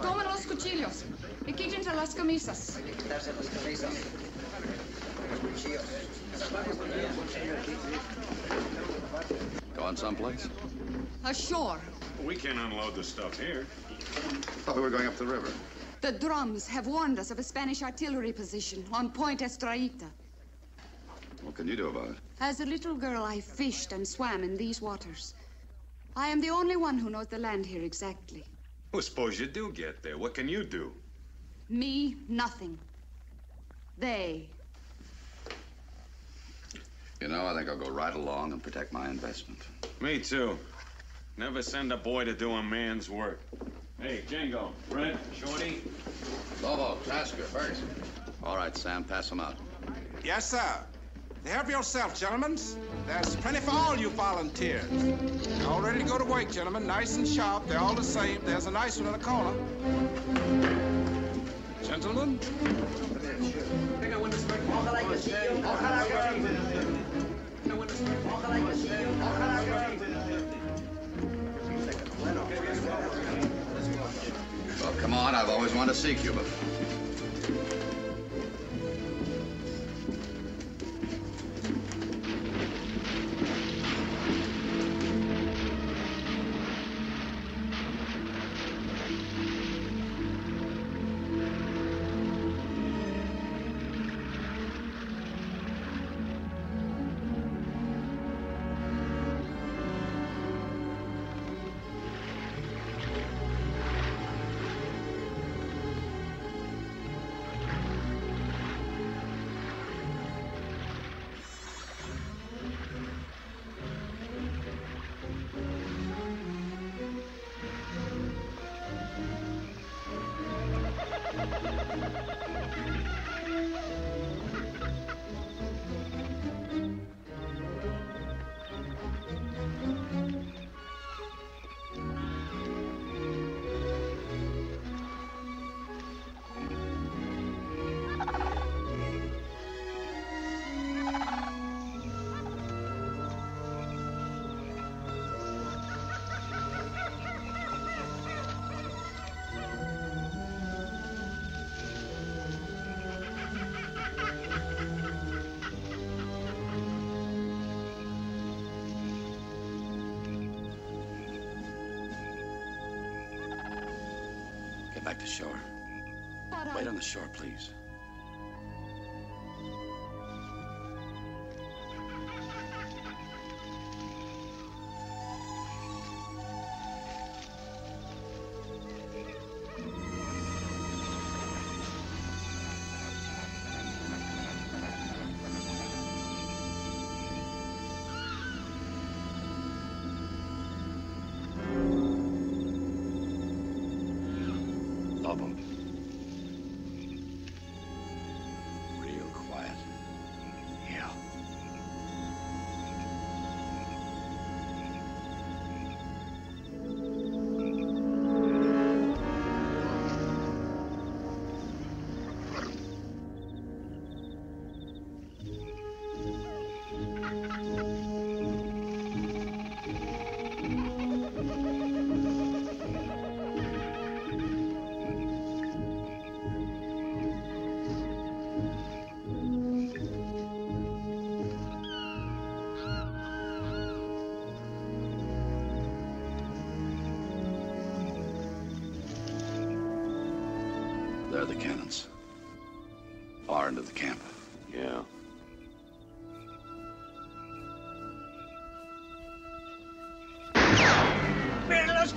Tomen los cuchillos y quítense las camisas. Going someplace? Ashore. We can't unload the stuff here. Thought we were going up the river. The drums have warned us of a Spanish artillery position on Point Estrellita. What can you do about it? As a little girl, I fished and swam in these waters. I am the only one who knows the land here exactly. Well, suppose you do get there. What can you do? Me, nothing. They. You know, I think I'll go right along and protect my investment. Me too. Never send a boy to do a man's work. Hey, Django, Fred, Shorty. Lobo, Tasker, Ferguson. All right, Sam, pass them out. Yes, sir. Help yourself, gentlemen. There's plenty for all you volunteers. You're all ready to go to work, gentlemen. Nice and sharp. They're all the same. There's a nice one in the corner. Gentlemen? Well, come on. I've always wanted to see Cuba. To shore. Wait on the shore, please.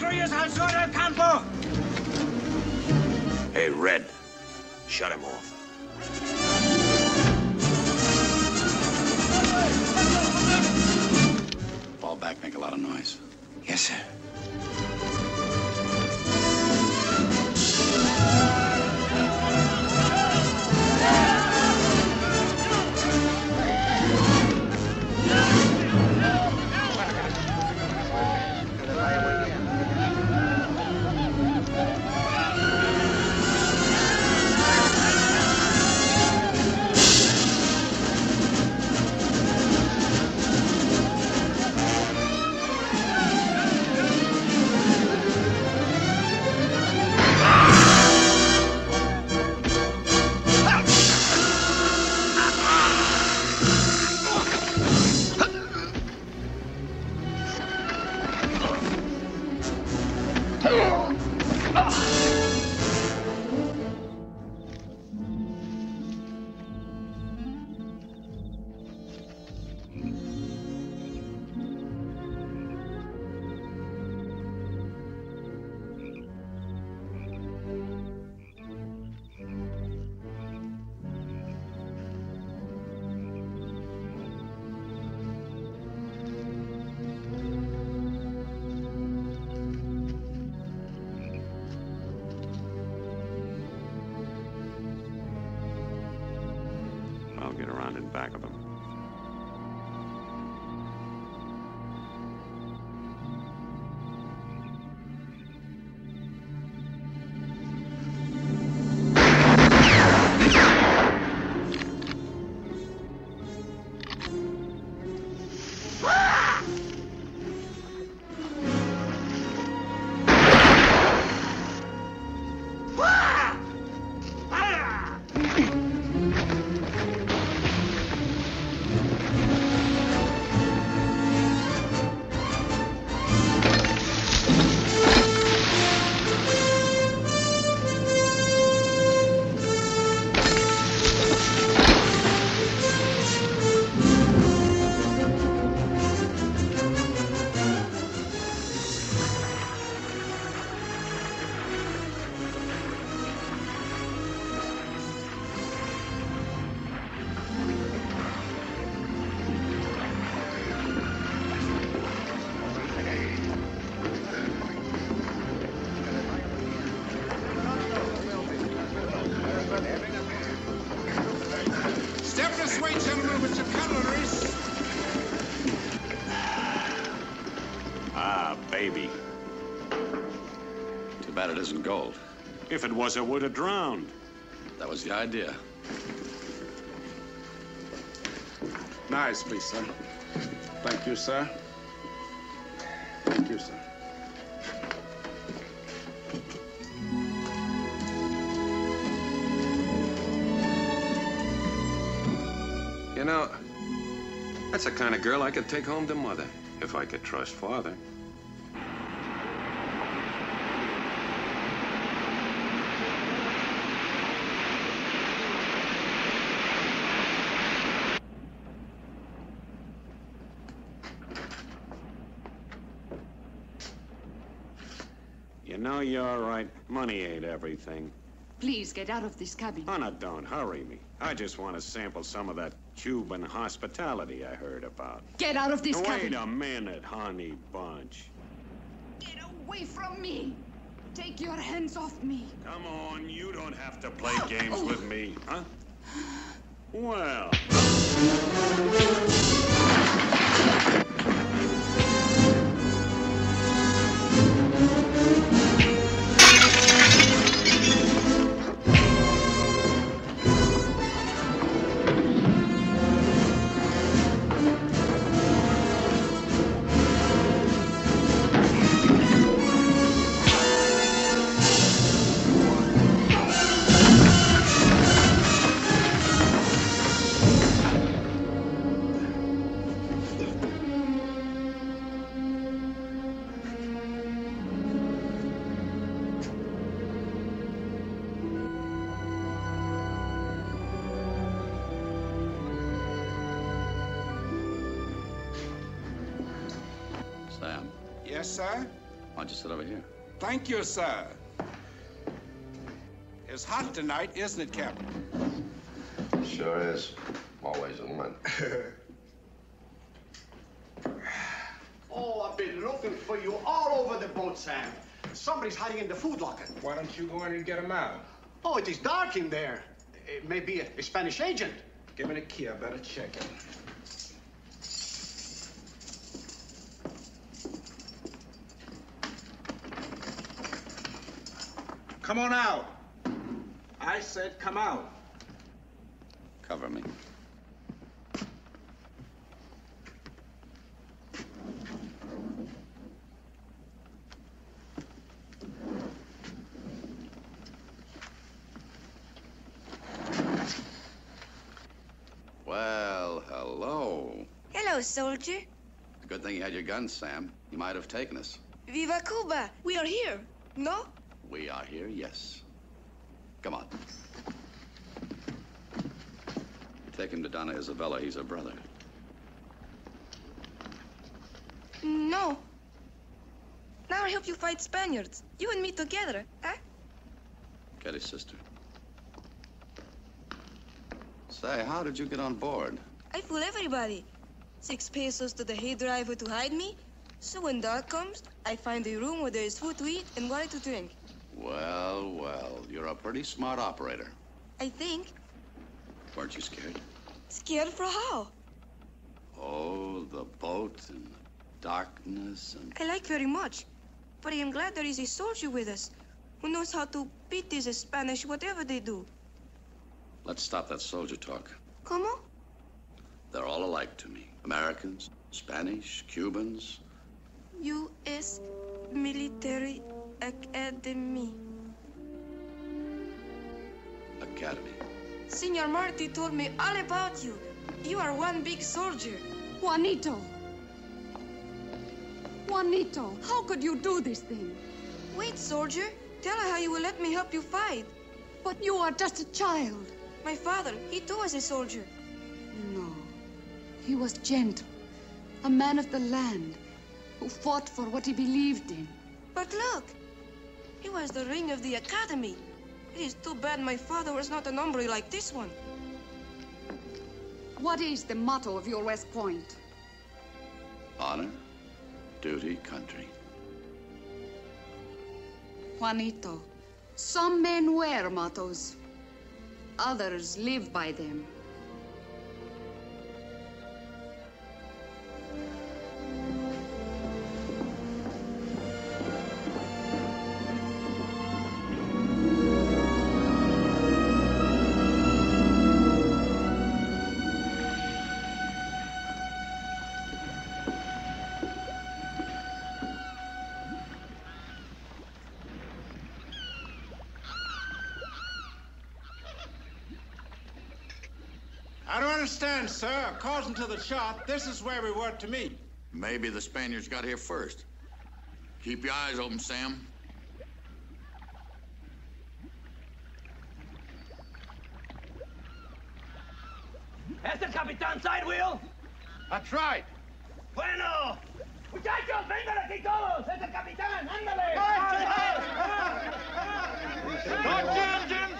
¡Miren al sur del campo! Hey, Red. Shut him off. Fall back, make a lot of noise. Yes, sir. If it was, it would have drowned. That was the idea. Nice, please, sir. Thank you, sir. Thank you, sir. You know, that's the kind of girl I could take home to mother, if I could trust father. You know you're right. Money ain't everything. Please get out of this cabin. Oh, Anna, don't hurry me. I just want to sample some of that Cuban hospitality I heard about. Get out of this Wait cabin. a minute, honey bunch. Get away from me. Take your hands off me. Come on, you don't have to play games with oh. me, huh? Well. Thank you, sir. It's hot tonight, isn't it, Captain? Sure is. Always in one. Oh, I've been looking for you all over the boat, Sam. Somebody's hiding in the food locker. Why don't you go in and get him out? Oh, it is dark in there. It may be a, a Spanish agent. Give me the key. I better check it. Come on out. I said come out. Cover me. Well, hello. Hello, soldier. Good thing you had your gun, Sam. You might have taken us. Viva Cuba. We are here. No? We are here, yes. Come on. Take him to Doña Isabella. He's a brother. No. Now I'll help you fight Spaniards. You and me together, huh? Get his sister. Say, how did you get on board? I fool everybody. Six pesos to the hay driver to hide me. So when dark comes, I find a room where there is food to eat and water to drink. Well, well, you're a pretty smart operator. I think. Weren't you scared? Scared for how? Oh, the boat and the darkness and... I like very much. But I am glad there is a soldier with us who knows how to beat these Spanish whatever they do. Let's stop that soldier talk. Como? They're all alike to me. Americans, Spanish, Cubans. U.S. Military Academy. Academy. Senor Marti told me all about you. You are one big soldier. Juanito. Juanito, how could you do this thing? Wait, soldier. Tell her how you will let me help you fight. But you are just a child. My father, he too was a soldier. No. He was gentle, a man of the land, who fought for what he believed in. But look, he was the ring of the academy. It is too bad my father was not an hombre like this one. What is the motto of your West Point? Honor, duty, country. Juanito, some men wear mottos. Others live by them. Sir, according to the chart, this is where we were to meet. Maybe the Spaniards got here first. Keep your eyes open, Sam. ¿Es el capitán Sidewheel? That's right. Bueno. Muchachos, vengan aquí todos. Es el capitán. Ándale. Dutch engines,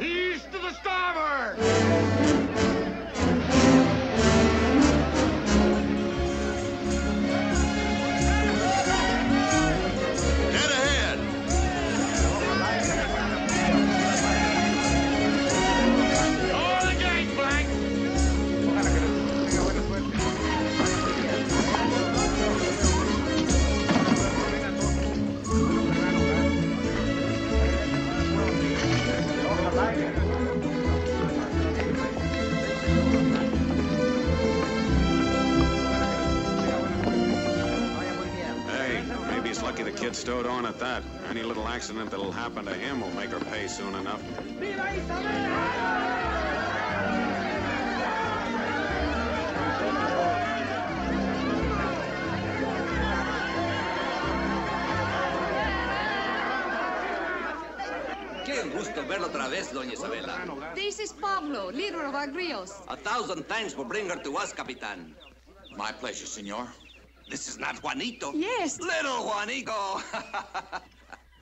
east to the starboard. Accident that'll happen to him will make her pay soon enough. Gusto verlo otra vez, doña Isabela. This is Pablo, leader of our grillos. A thousand thanks for bringing her to us, Capitan. My pleasure, senor. This is not Juanito. Yes. Little Juanito.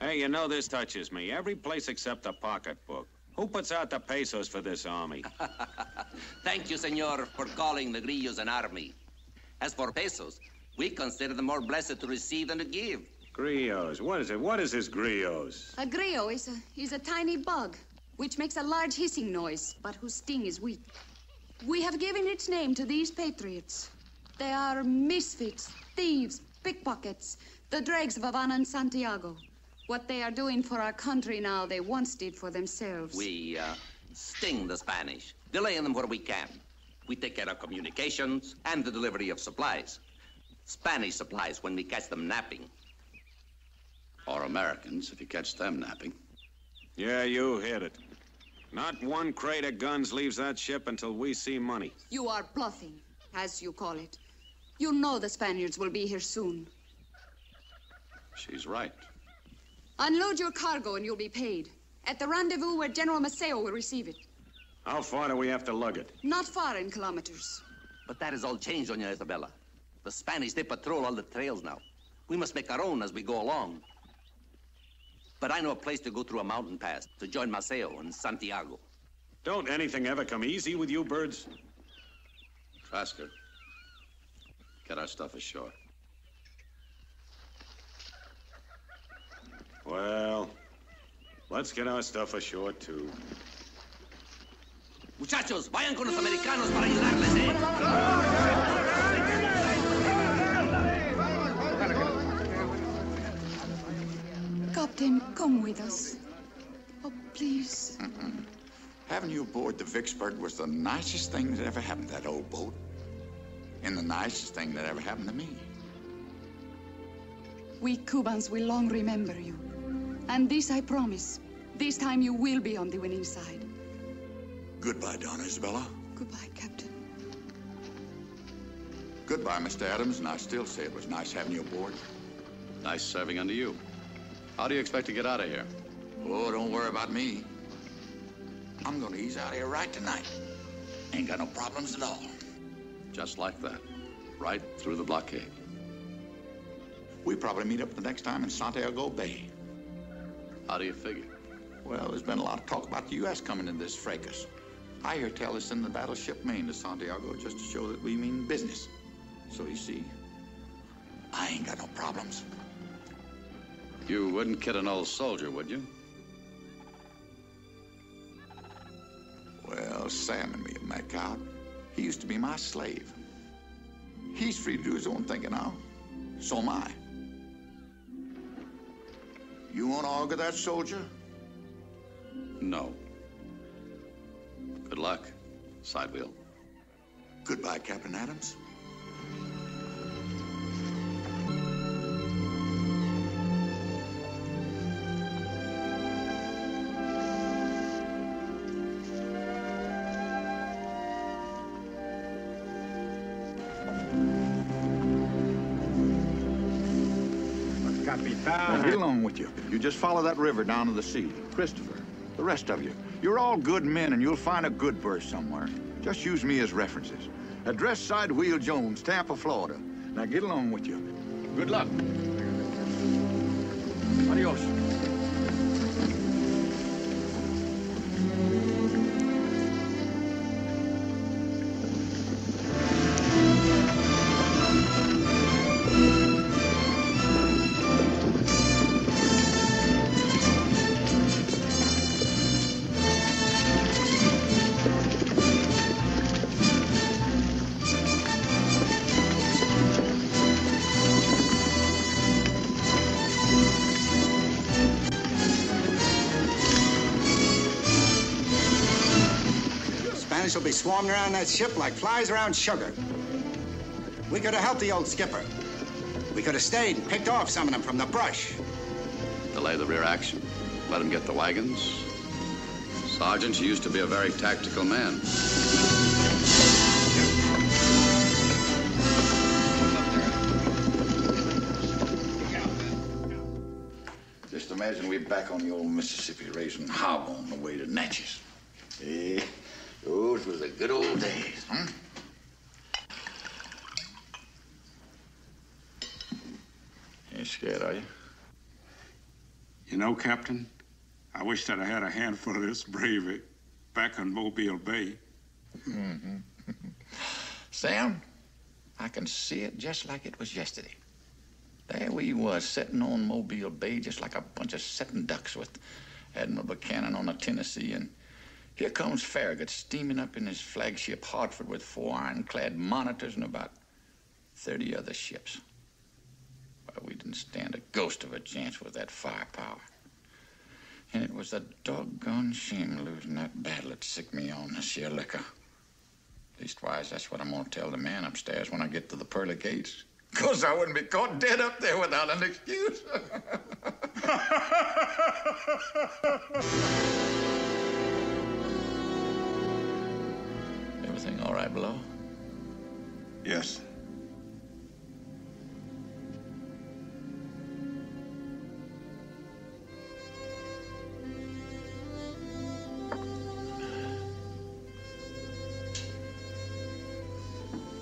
Hey, you know this touches me. Every place except the pocketbook. Who puts out the pesos for this army? Thank you, senor, for calling the grillos an army. As for pesos, we consider them more blessed to receive than to give. Grillos. What is it? What is this grillos? A grillo is a, is a tiny bug, which makes a large hissing noise, but whose sting is weak. We have given its name to these patriots. They are misfits, thieves, pickpockets, the dregs of Havana and Santiago. What they are doing for our country now, they once did for themselves. We uh, sting the Spanish, delaying them where we can. We take care of communications and the delivery of supplies. Spanish supplies when we catch them napping. Or Americans, if you catch them napping. Yeah, you hit it. Not one crate of guns leaves that ship until we see money. You are bluffing, as you call it. You know the Spaniards will be here soon. She's right. Unload your cargo and you'll be paid. At the rendezvous where General Maceo will receive it. How far do we have to lug it? Not far in kilometers. But that has all changed, Doña Isabella. The Spanish, they patrol all the trails now. We must make our own as we go along. But I know a place to go through a mountain pass to join Maceo in Santiago. Don't anything ever come easy with you birds? Trasker, get our stuff ashore. Well, let's get our stuff ashore, too. Muchachos, vayan con los americanos para ayudarles, ¿eh? Captain, come with us. Oh, please. Having you aboard the Vicksburg was the nicest thing that ever happened to that old boat. And the nicest thing that ever happened to me. We Cubans will long remember you. And this I promise. This time you will be on the winning side. Goodbye, Doña Isabella. Goodbye, Captain. Goodbye, Mr. Adams, and I still say it was nice having you aboard. Nice serving under you. How do you expect to get out of here? Oh, don't worry about me. I'm gonna ease out of here right tonight. Ain't got no problems at all. Just like that. Right through the blockade. We probably meet up the next time in Santiago Bay. How do you figure? Well, there's been a lot of talk about the U.S. coming in this fracas. I hear tell they send the battleship Maine to Santiago just to show that we mean business. So you see, I ain't got no problems. You wouldn't kid an old soldier, would you? Well, Sam and me will make out. He used to be my slave. He's free to do his own thinking now. So am I. You want to argue that, soldier? No. Good luck, Sidewheel. Goodbye, Captain Adams. Now, get along with you. You just follow that river down to the sea. Christopher, the rest of you, you're all good men, and you'll find a good berth somewhere. Just use me as references. Address Side Wheel Jones, Tampa, Florida. Now get along with you. Good luck. Adios. Spanish will be swarming around that ship like flies around sugar. We could have helped the old skipper. We could have stayed and picked off some of them from the brush. Delay the rear action. Let him get the wagons. Sergeant, you used to be a very tactical man. Just imagine we're back on the old Mississippi raising hog on the way to Natchez. Yeah, those was the good old days, huh? You ain't scared, are you? You know, Captain, I wish that I had a handful of this bravery back on Mobile Bay. Mm-hmm. Sam, I can see it just like it was yesterday. There we was, sitting on Mobile Bay just like a bunch of sitting ducks with Admiral Buchanan on the Tennessee, and here comes Farragut steaming up in his flagship Hartford with four ironclad monitors and about 30 other ships. Well, we didn't stand a ghost of a chance with that firepower. And it was a doggone shame losing that battle at sick me on this here liquor. Leastwise, that's what I'm gonna tell the man upstairs when I get to the pearly gates. Cause I wouldn't be caught dead up there without an excuse. Everything all right below? Yes.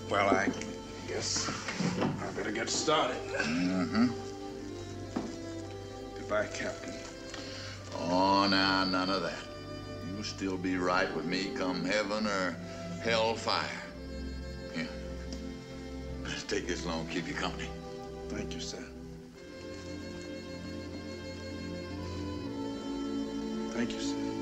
Well, I guess I better get started. Mm-hmm. Goodbye, Captain. Oh, now, none of that. You'll still be right with me come heaven or hell fire. Here. Let's take this long, keep you company. Thank you, sir. Thank you, sir.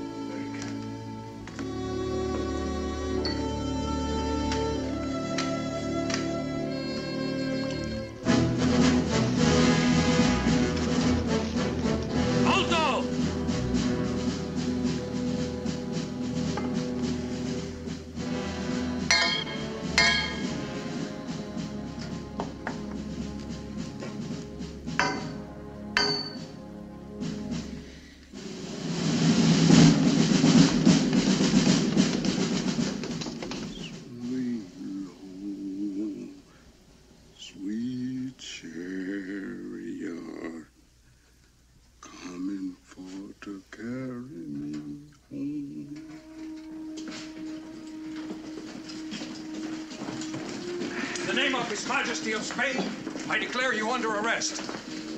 His Majesty of Spain, I declare you under arrest.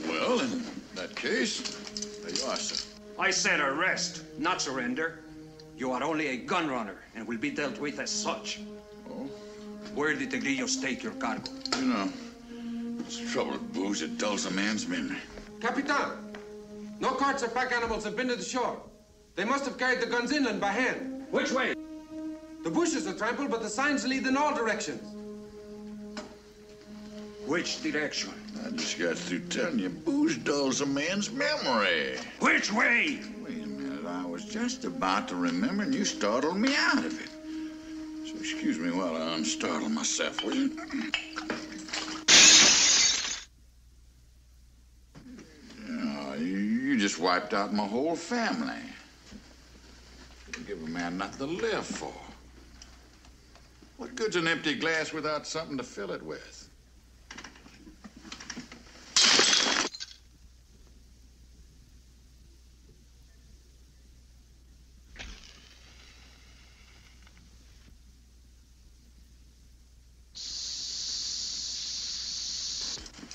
Well, in that case, there you are, sir. I said arrest, not surrender. You are only a gun runner and will be dealt with as such. Oh? Where did the Grillos take your cargo? You know, it's the trouble with booze. It dulls a man's memory. Capitan, no carts or pack animals have been to the shore. They must have carried the guns inland by hand. Which way? The bushes are trampled, but the signs lead in all directions. Which direction? I just got through telling you, booze dulls a man's memory. Which way? Wait a minute, I was just about to remember, and you startled me out of it. So excuse me while I unstartle myself, will you? Oh, you, you just wiped out my whole family. Give a man nothing to live for. What good's an empty glass without something to fill it with?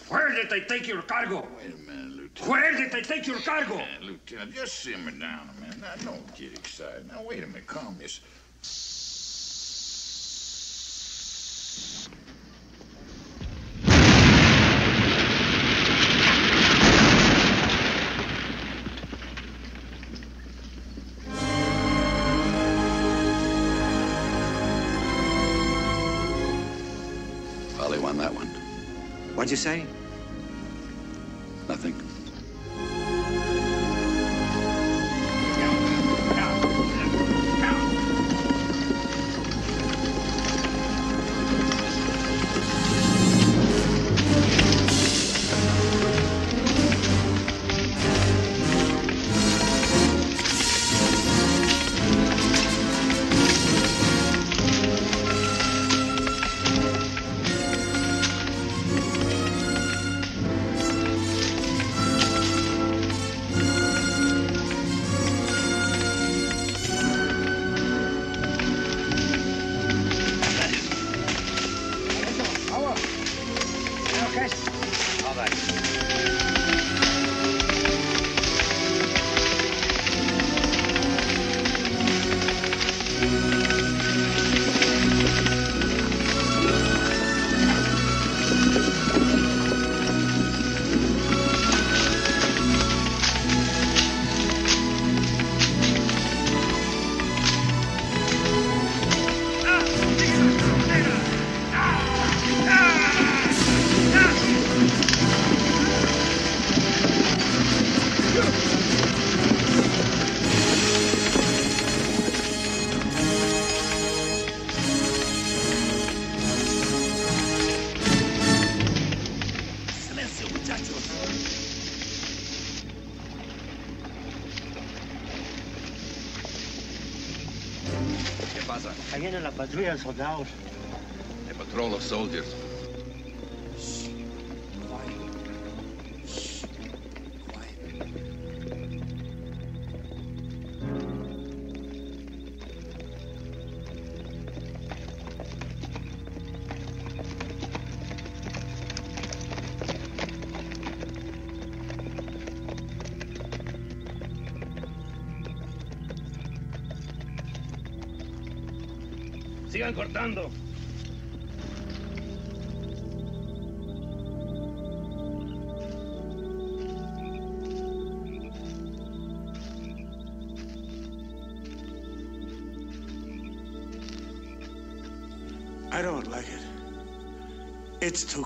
Where did they take your cargo? Wait a minute, Lieutenant. Where did they take your cargo? Lieutenant, Lieutenant, just simmer down a minute. Now, don't get excited. Now, wait a minute. Calm yourself. Well, he won that one. What'd you say? Patrulla de soldados. A patrol of soldiers. I don't like it. It's too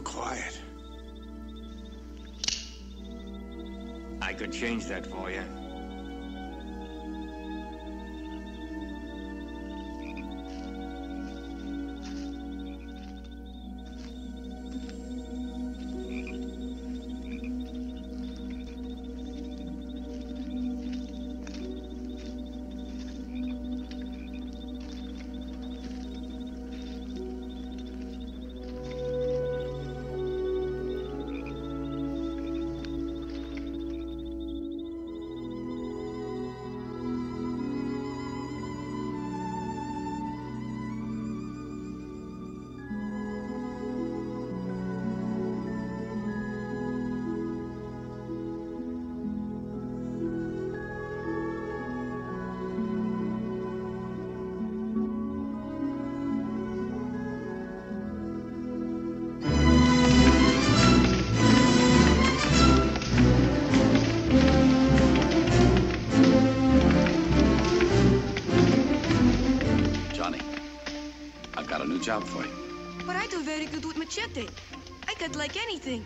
I could like anything.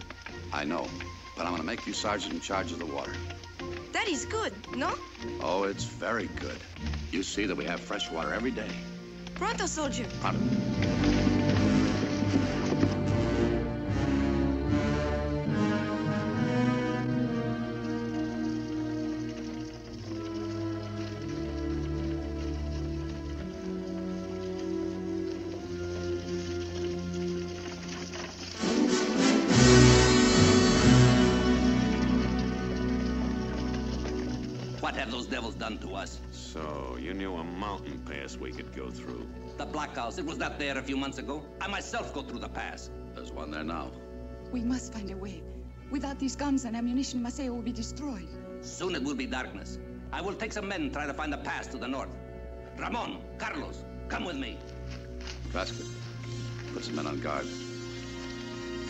I know, but I'm gonna make you sergeant in charge of the water. That is good, no? Oh, it's very good. You see that we have fresh water every day. Pronto, soldier. Pronto. Have those devils done to us? So, you knew a mountain pass we could go through. The blockhouse, it was not there a few months ago. I myself go through the pass. There's one there now. We must find a way. Without these guns and ammunition, Maceo will be destroyed. Soon it will be darkness. I will take some men and try to find the pass to the north. Ramon, Carlos, come with me. Vasquez, put some men on guard.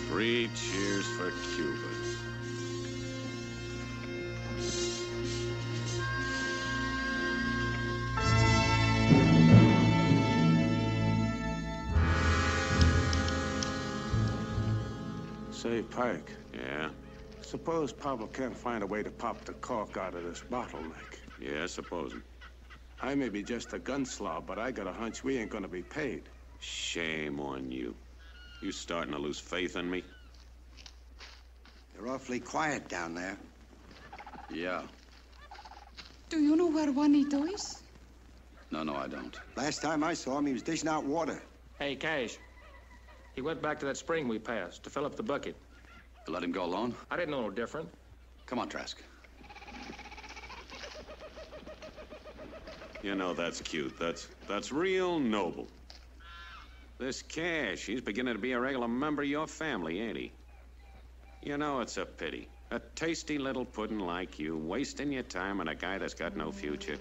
Three cheers for Cuba. Pike. Yeah? Suppose Pablo can't find a way to pop the cork out of this bottleneck. Yeah, supposing. I may be just a gun slob, but I got a hunch we ain't gonna be paid. Shame on you. You starting to lose faith in me? You're awfully quiet down there. Yeah. Do you know where Juanito is? No, no, I don't. Last time I saw him, he was dishing out water. Hey, Cash. He went back to that spring we passed to fill up the bucket. You let him go alone? I didn't know no different. Come on, Trask. You know, that's cute. That's that's real noble. This Cash, he's beginning to be a regular member of your family, ain't he? You know, it's a pity. A tasty little puddin' like you, wasting your time on a guy that's got no future.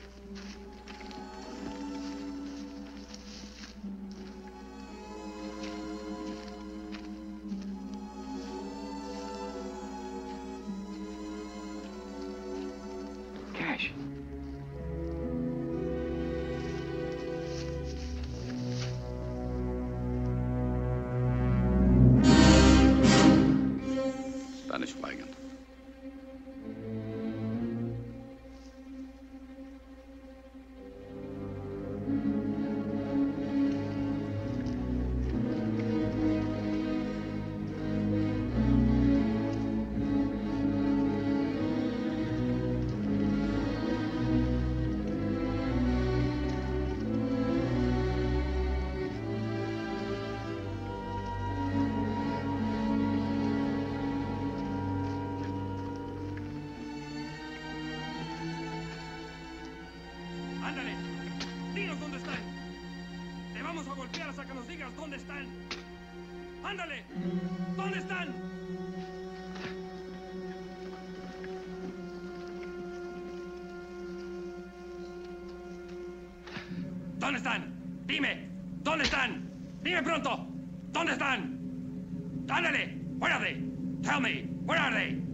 ¿Dónde están? Dime. ¿Dónde están? Dime pronto. ¿Dónde están? Ándale. Where are they? Tell me. Where are they?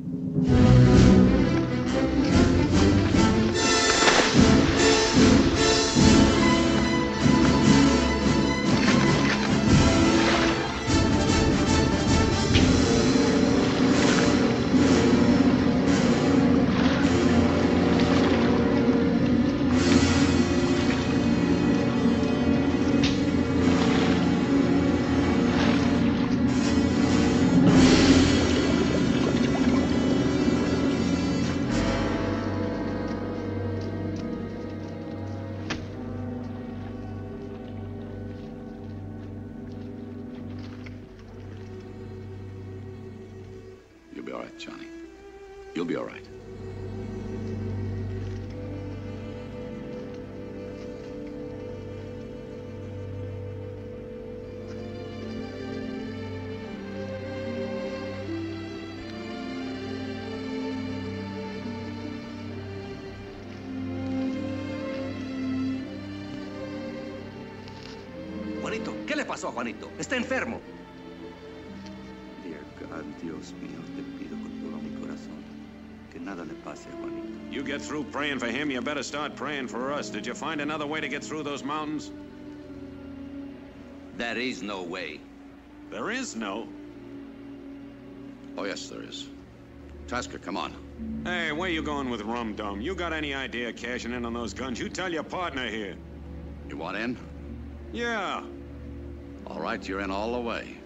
Pasó a Juanito? Está enfermo. Dear God, Dios mío, te pido con todo mi corazón que nada le pase a Juanito. You get through praying for him, you better start praying for us. Did you find another way to get through those mountains? There is no way. There is no. Oh, yes, there is. Tasker, come on. Hey, where you going with Rum Dum? You got any idea cashing in on those guns? You tell your partner here. You want in? Yeah. All right, you're in all the way.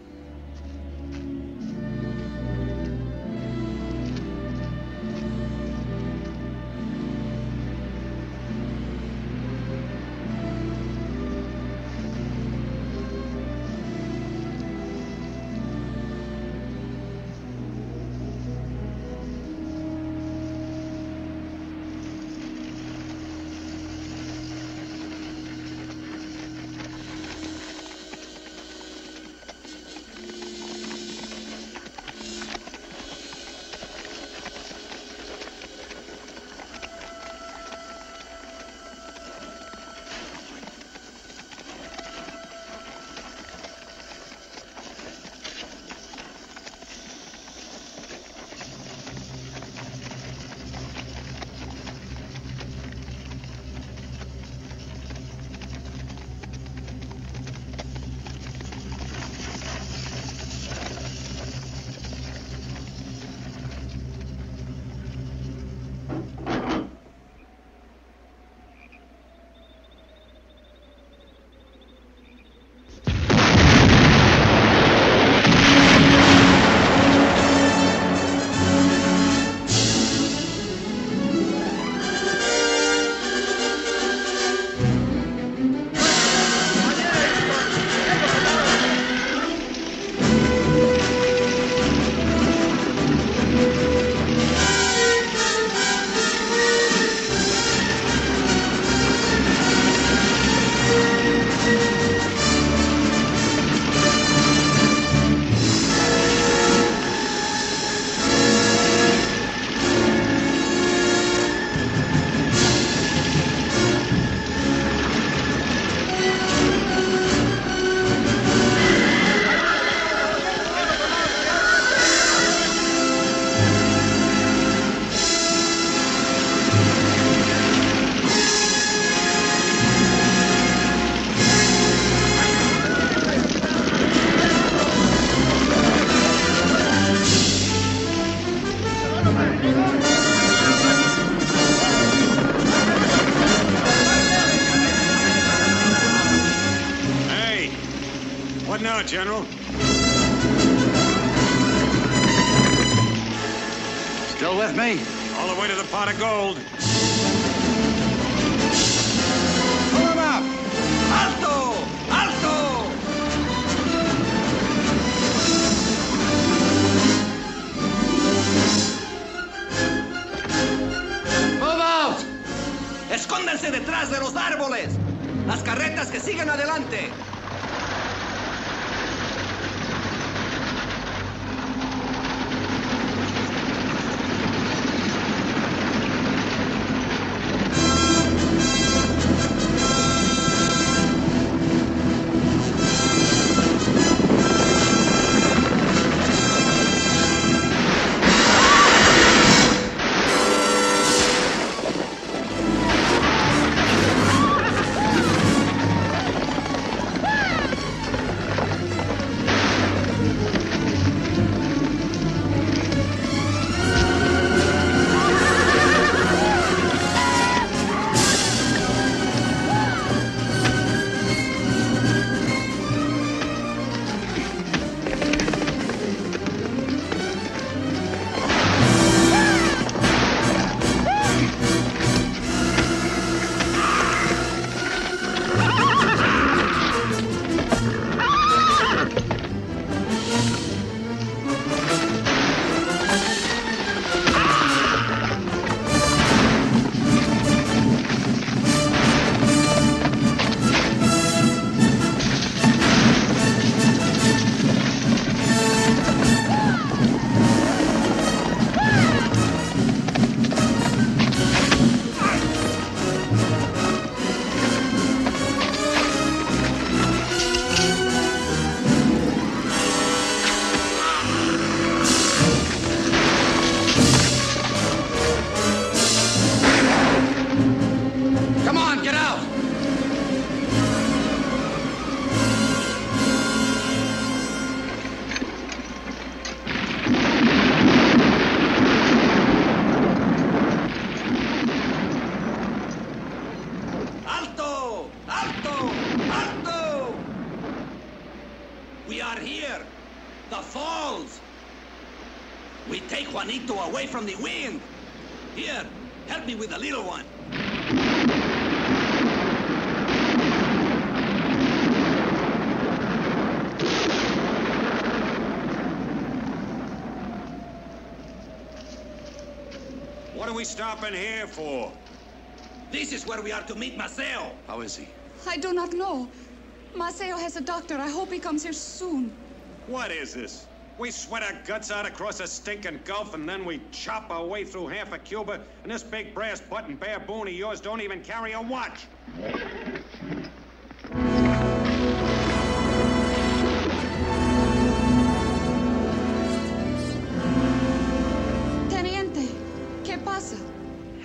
Are here for? This is where we are to meet Maceo. How is he? I do not know. Maceo has a doctor. I hope he comes here soon. What is this? We sweat our guts out across a stinking gulf and then we chop our way through half of Cuba, and this big brass button baboon of yours don't even carry a watch.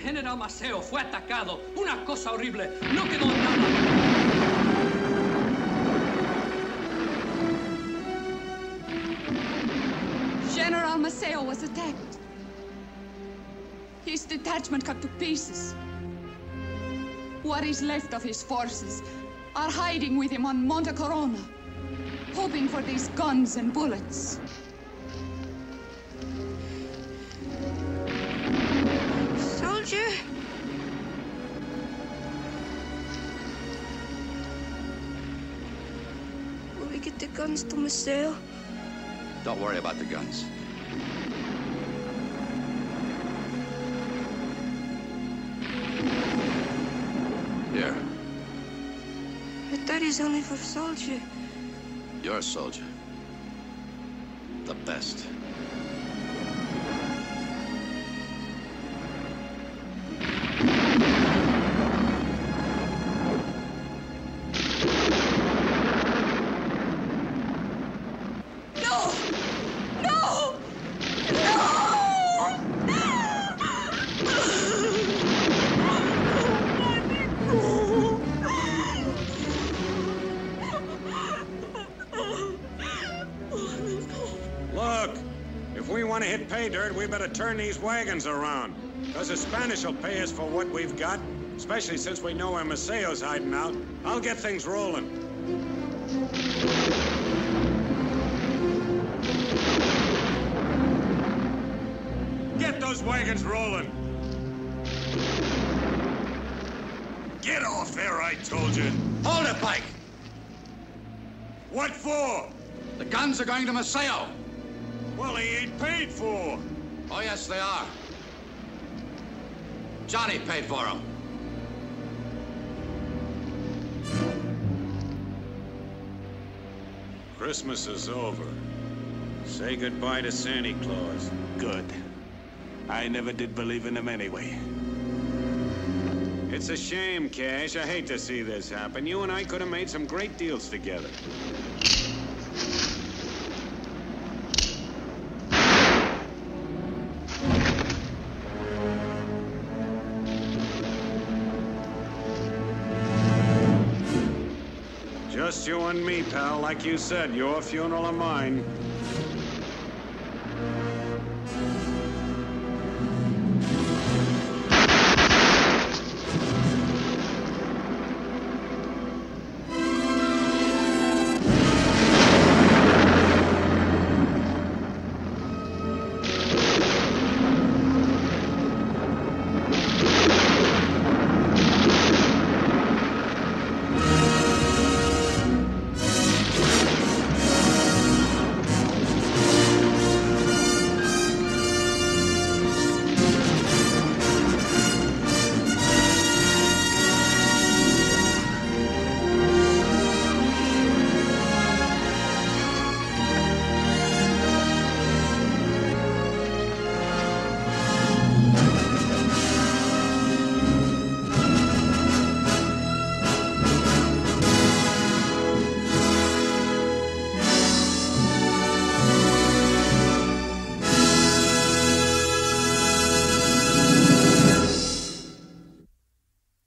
General Maceo fue atacado. Una cosa horrible. No quedó nada. General Maceo was attacked. His detachment cut to pieces. What is left of his forces are hiding with him on Monte Corona, hoping for these guns and bullets. Will we get the guns to Maceo? Don't worry about the guns. Here, But that is only for soldier. you're a soldier. The best. say, Dirt, we better turn these wagons around. Because the Spanish will pay us for what we've got, especially since we know where Maceo's hiding out. I'll get things rolling. Get those wagons rolling! Get off there, I told you! Hold it, Pike! What for? The guns are going to Maceo. Well, he ain't paid for. Oh, yes, they are. Johnny paid for them. Christmas is over. Say goodbye to Santa Claus. Good. I never did believe in him anyway. It's a shame, Cash. I hate to see this happen. You and I could have made some great deals together. Pal. Like you said, your funeral or mine.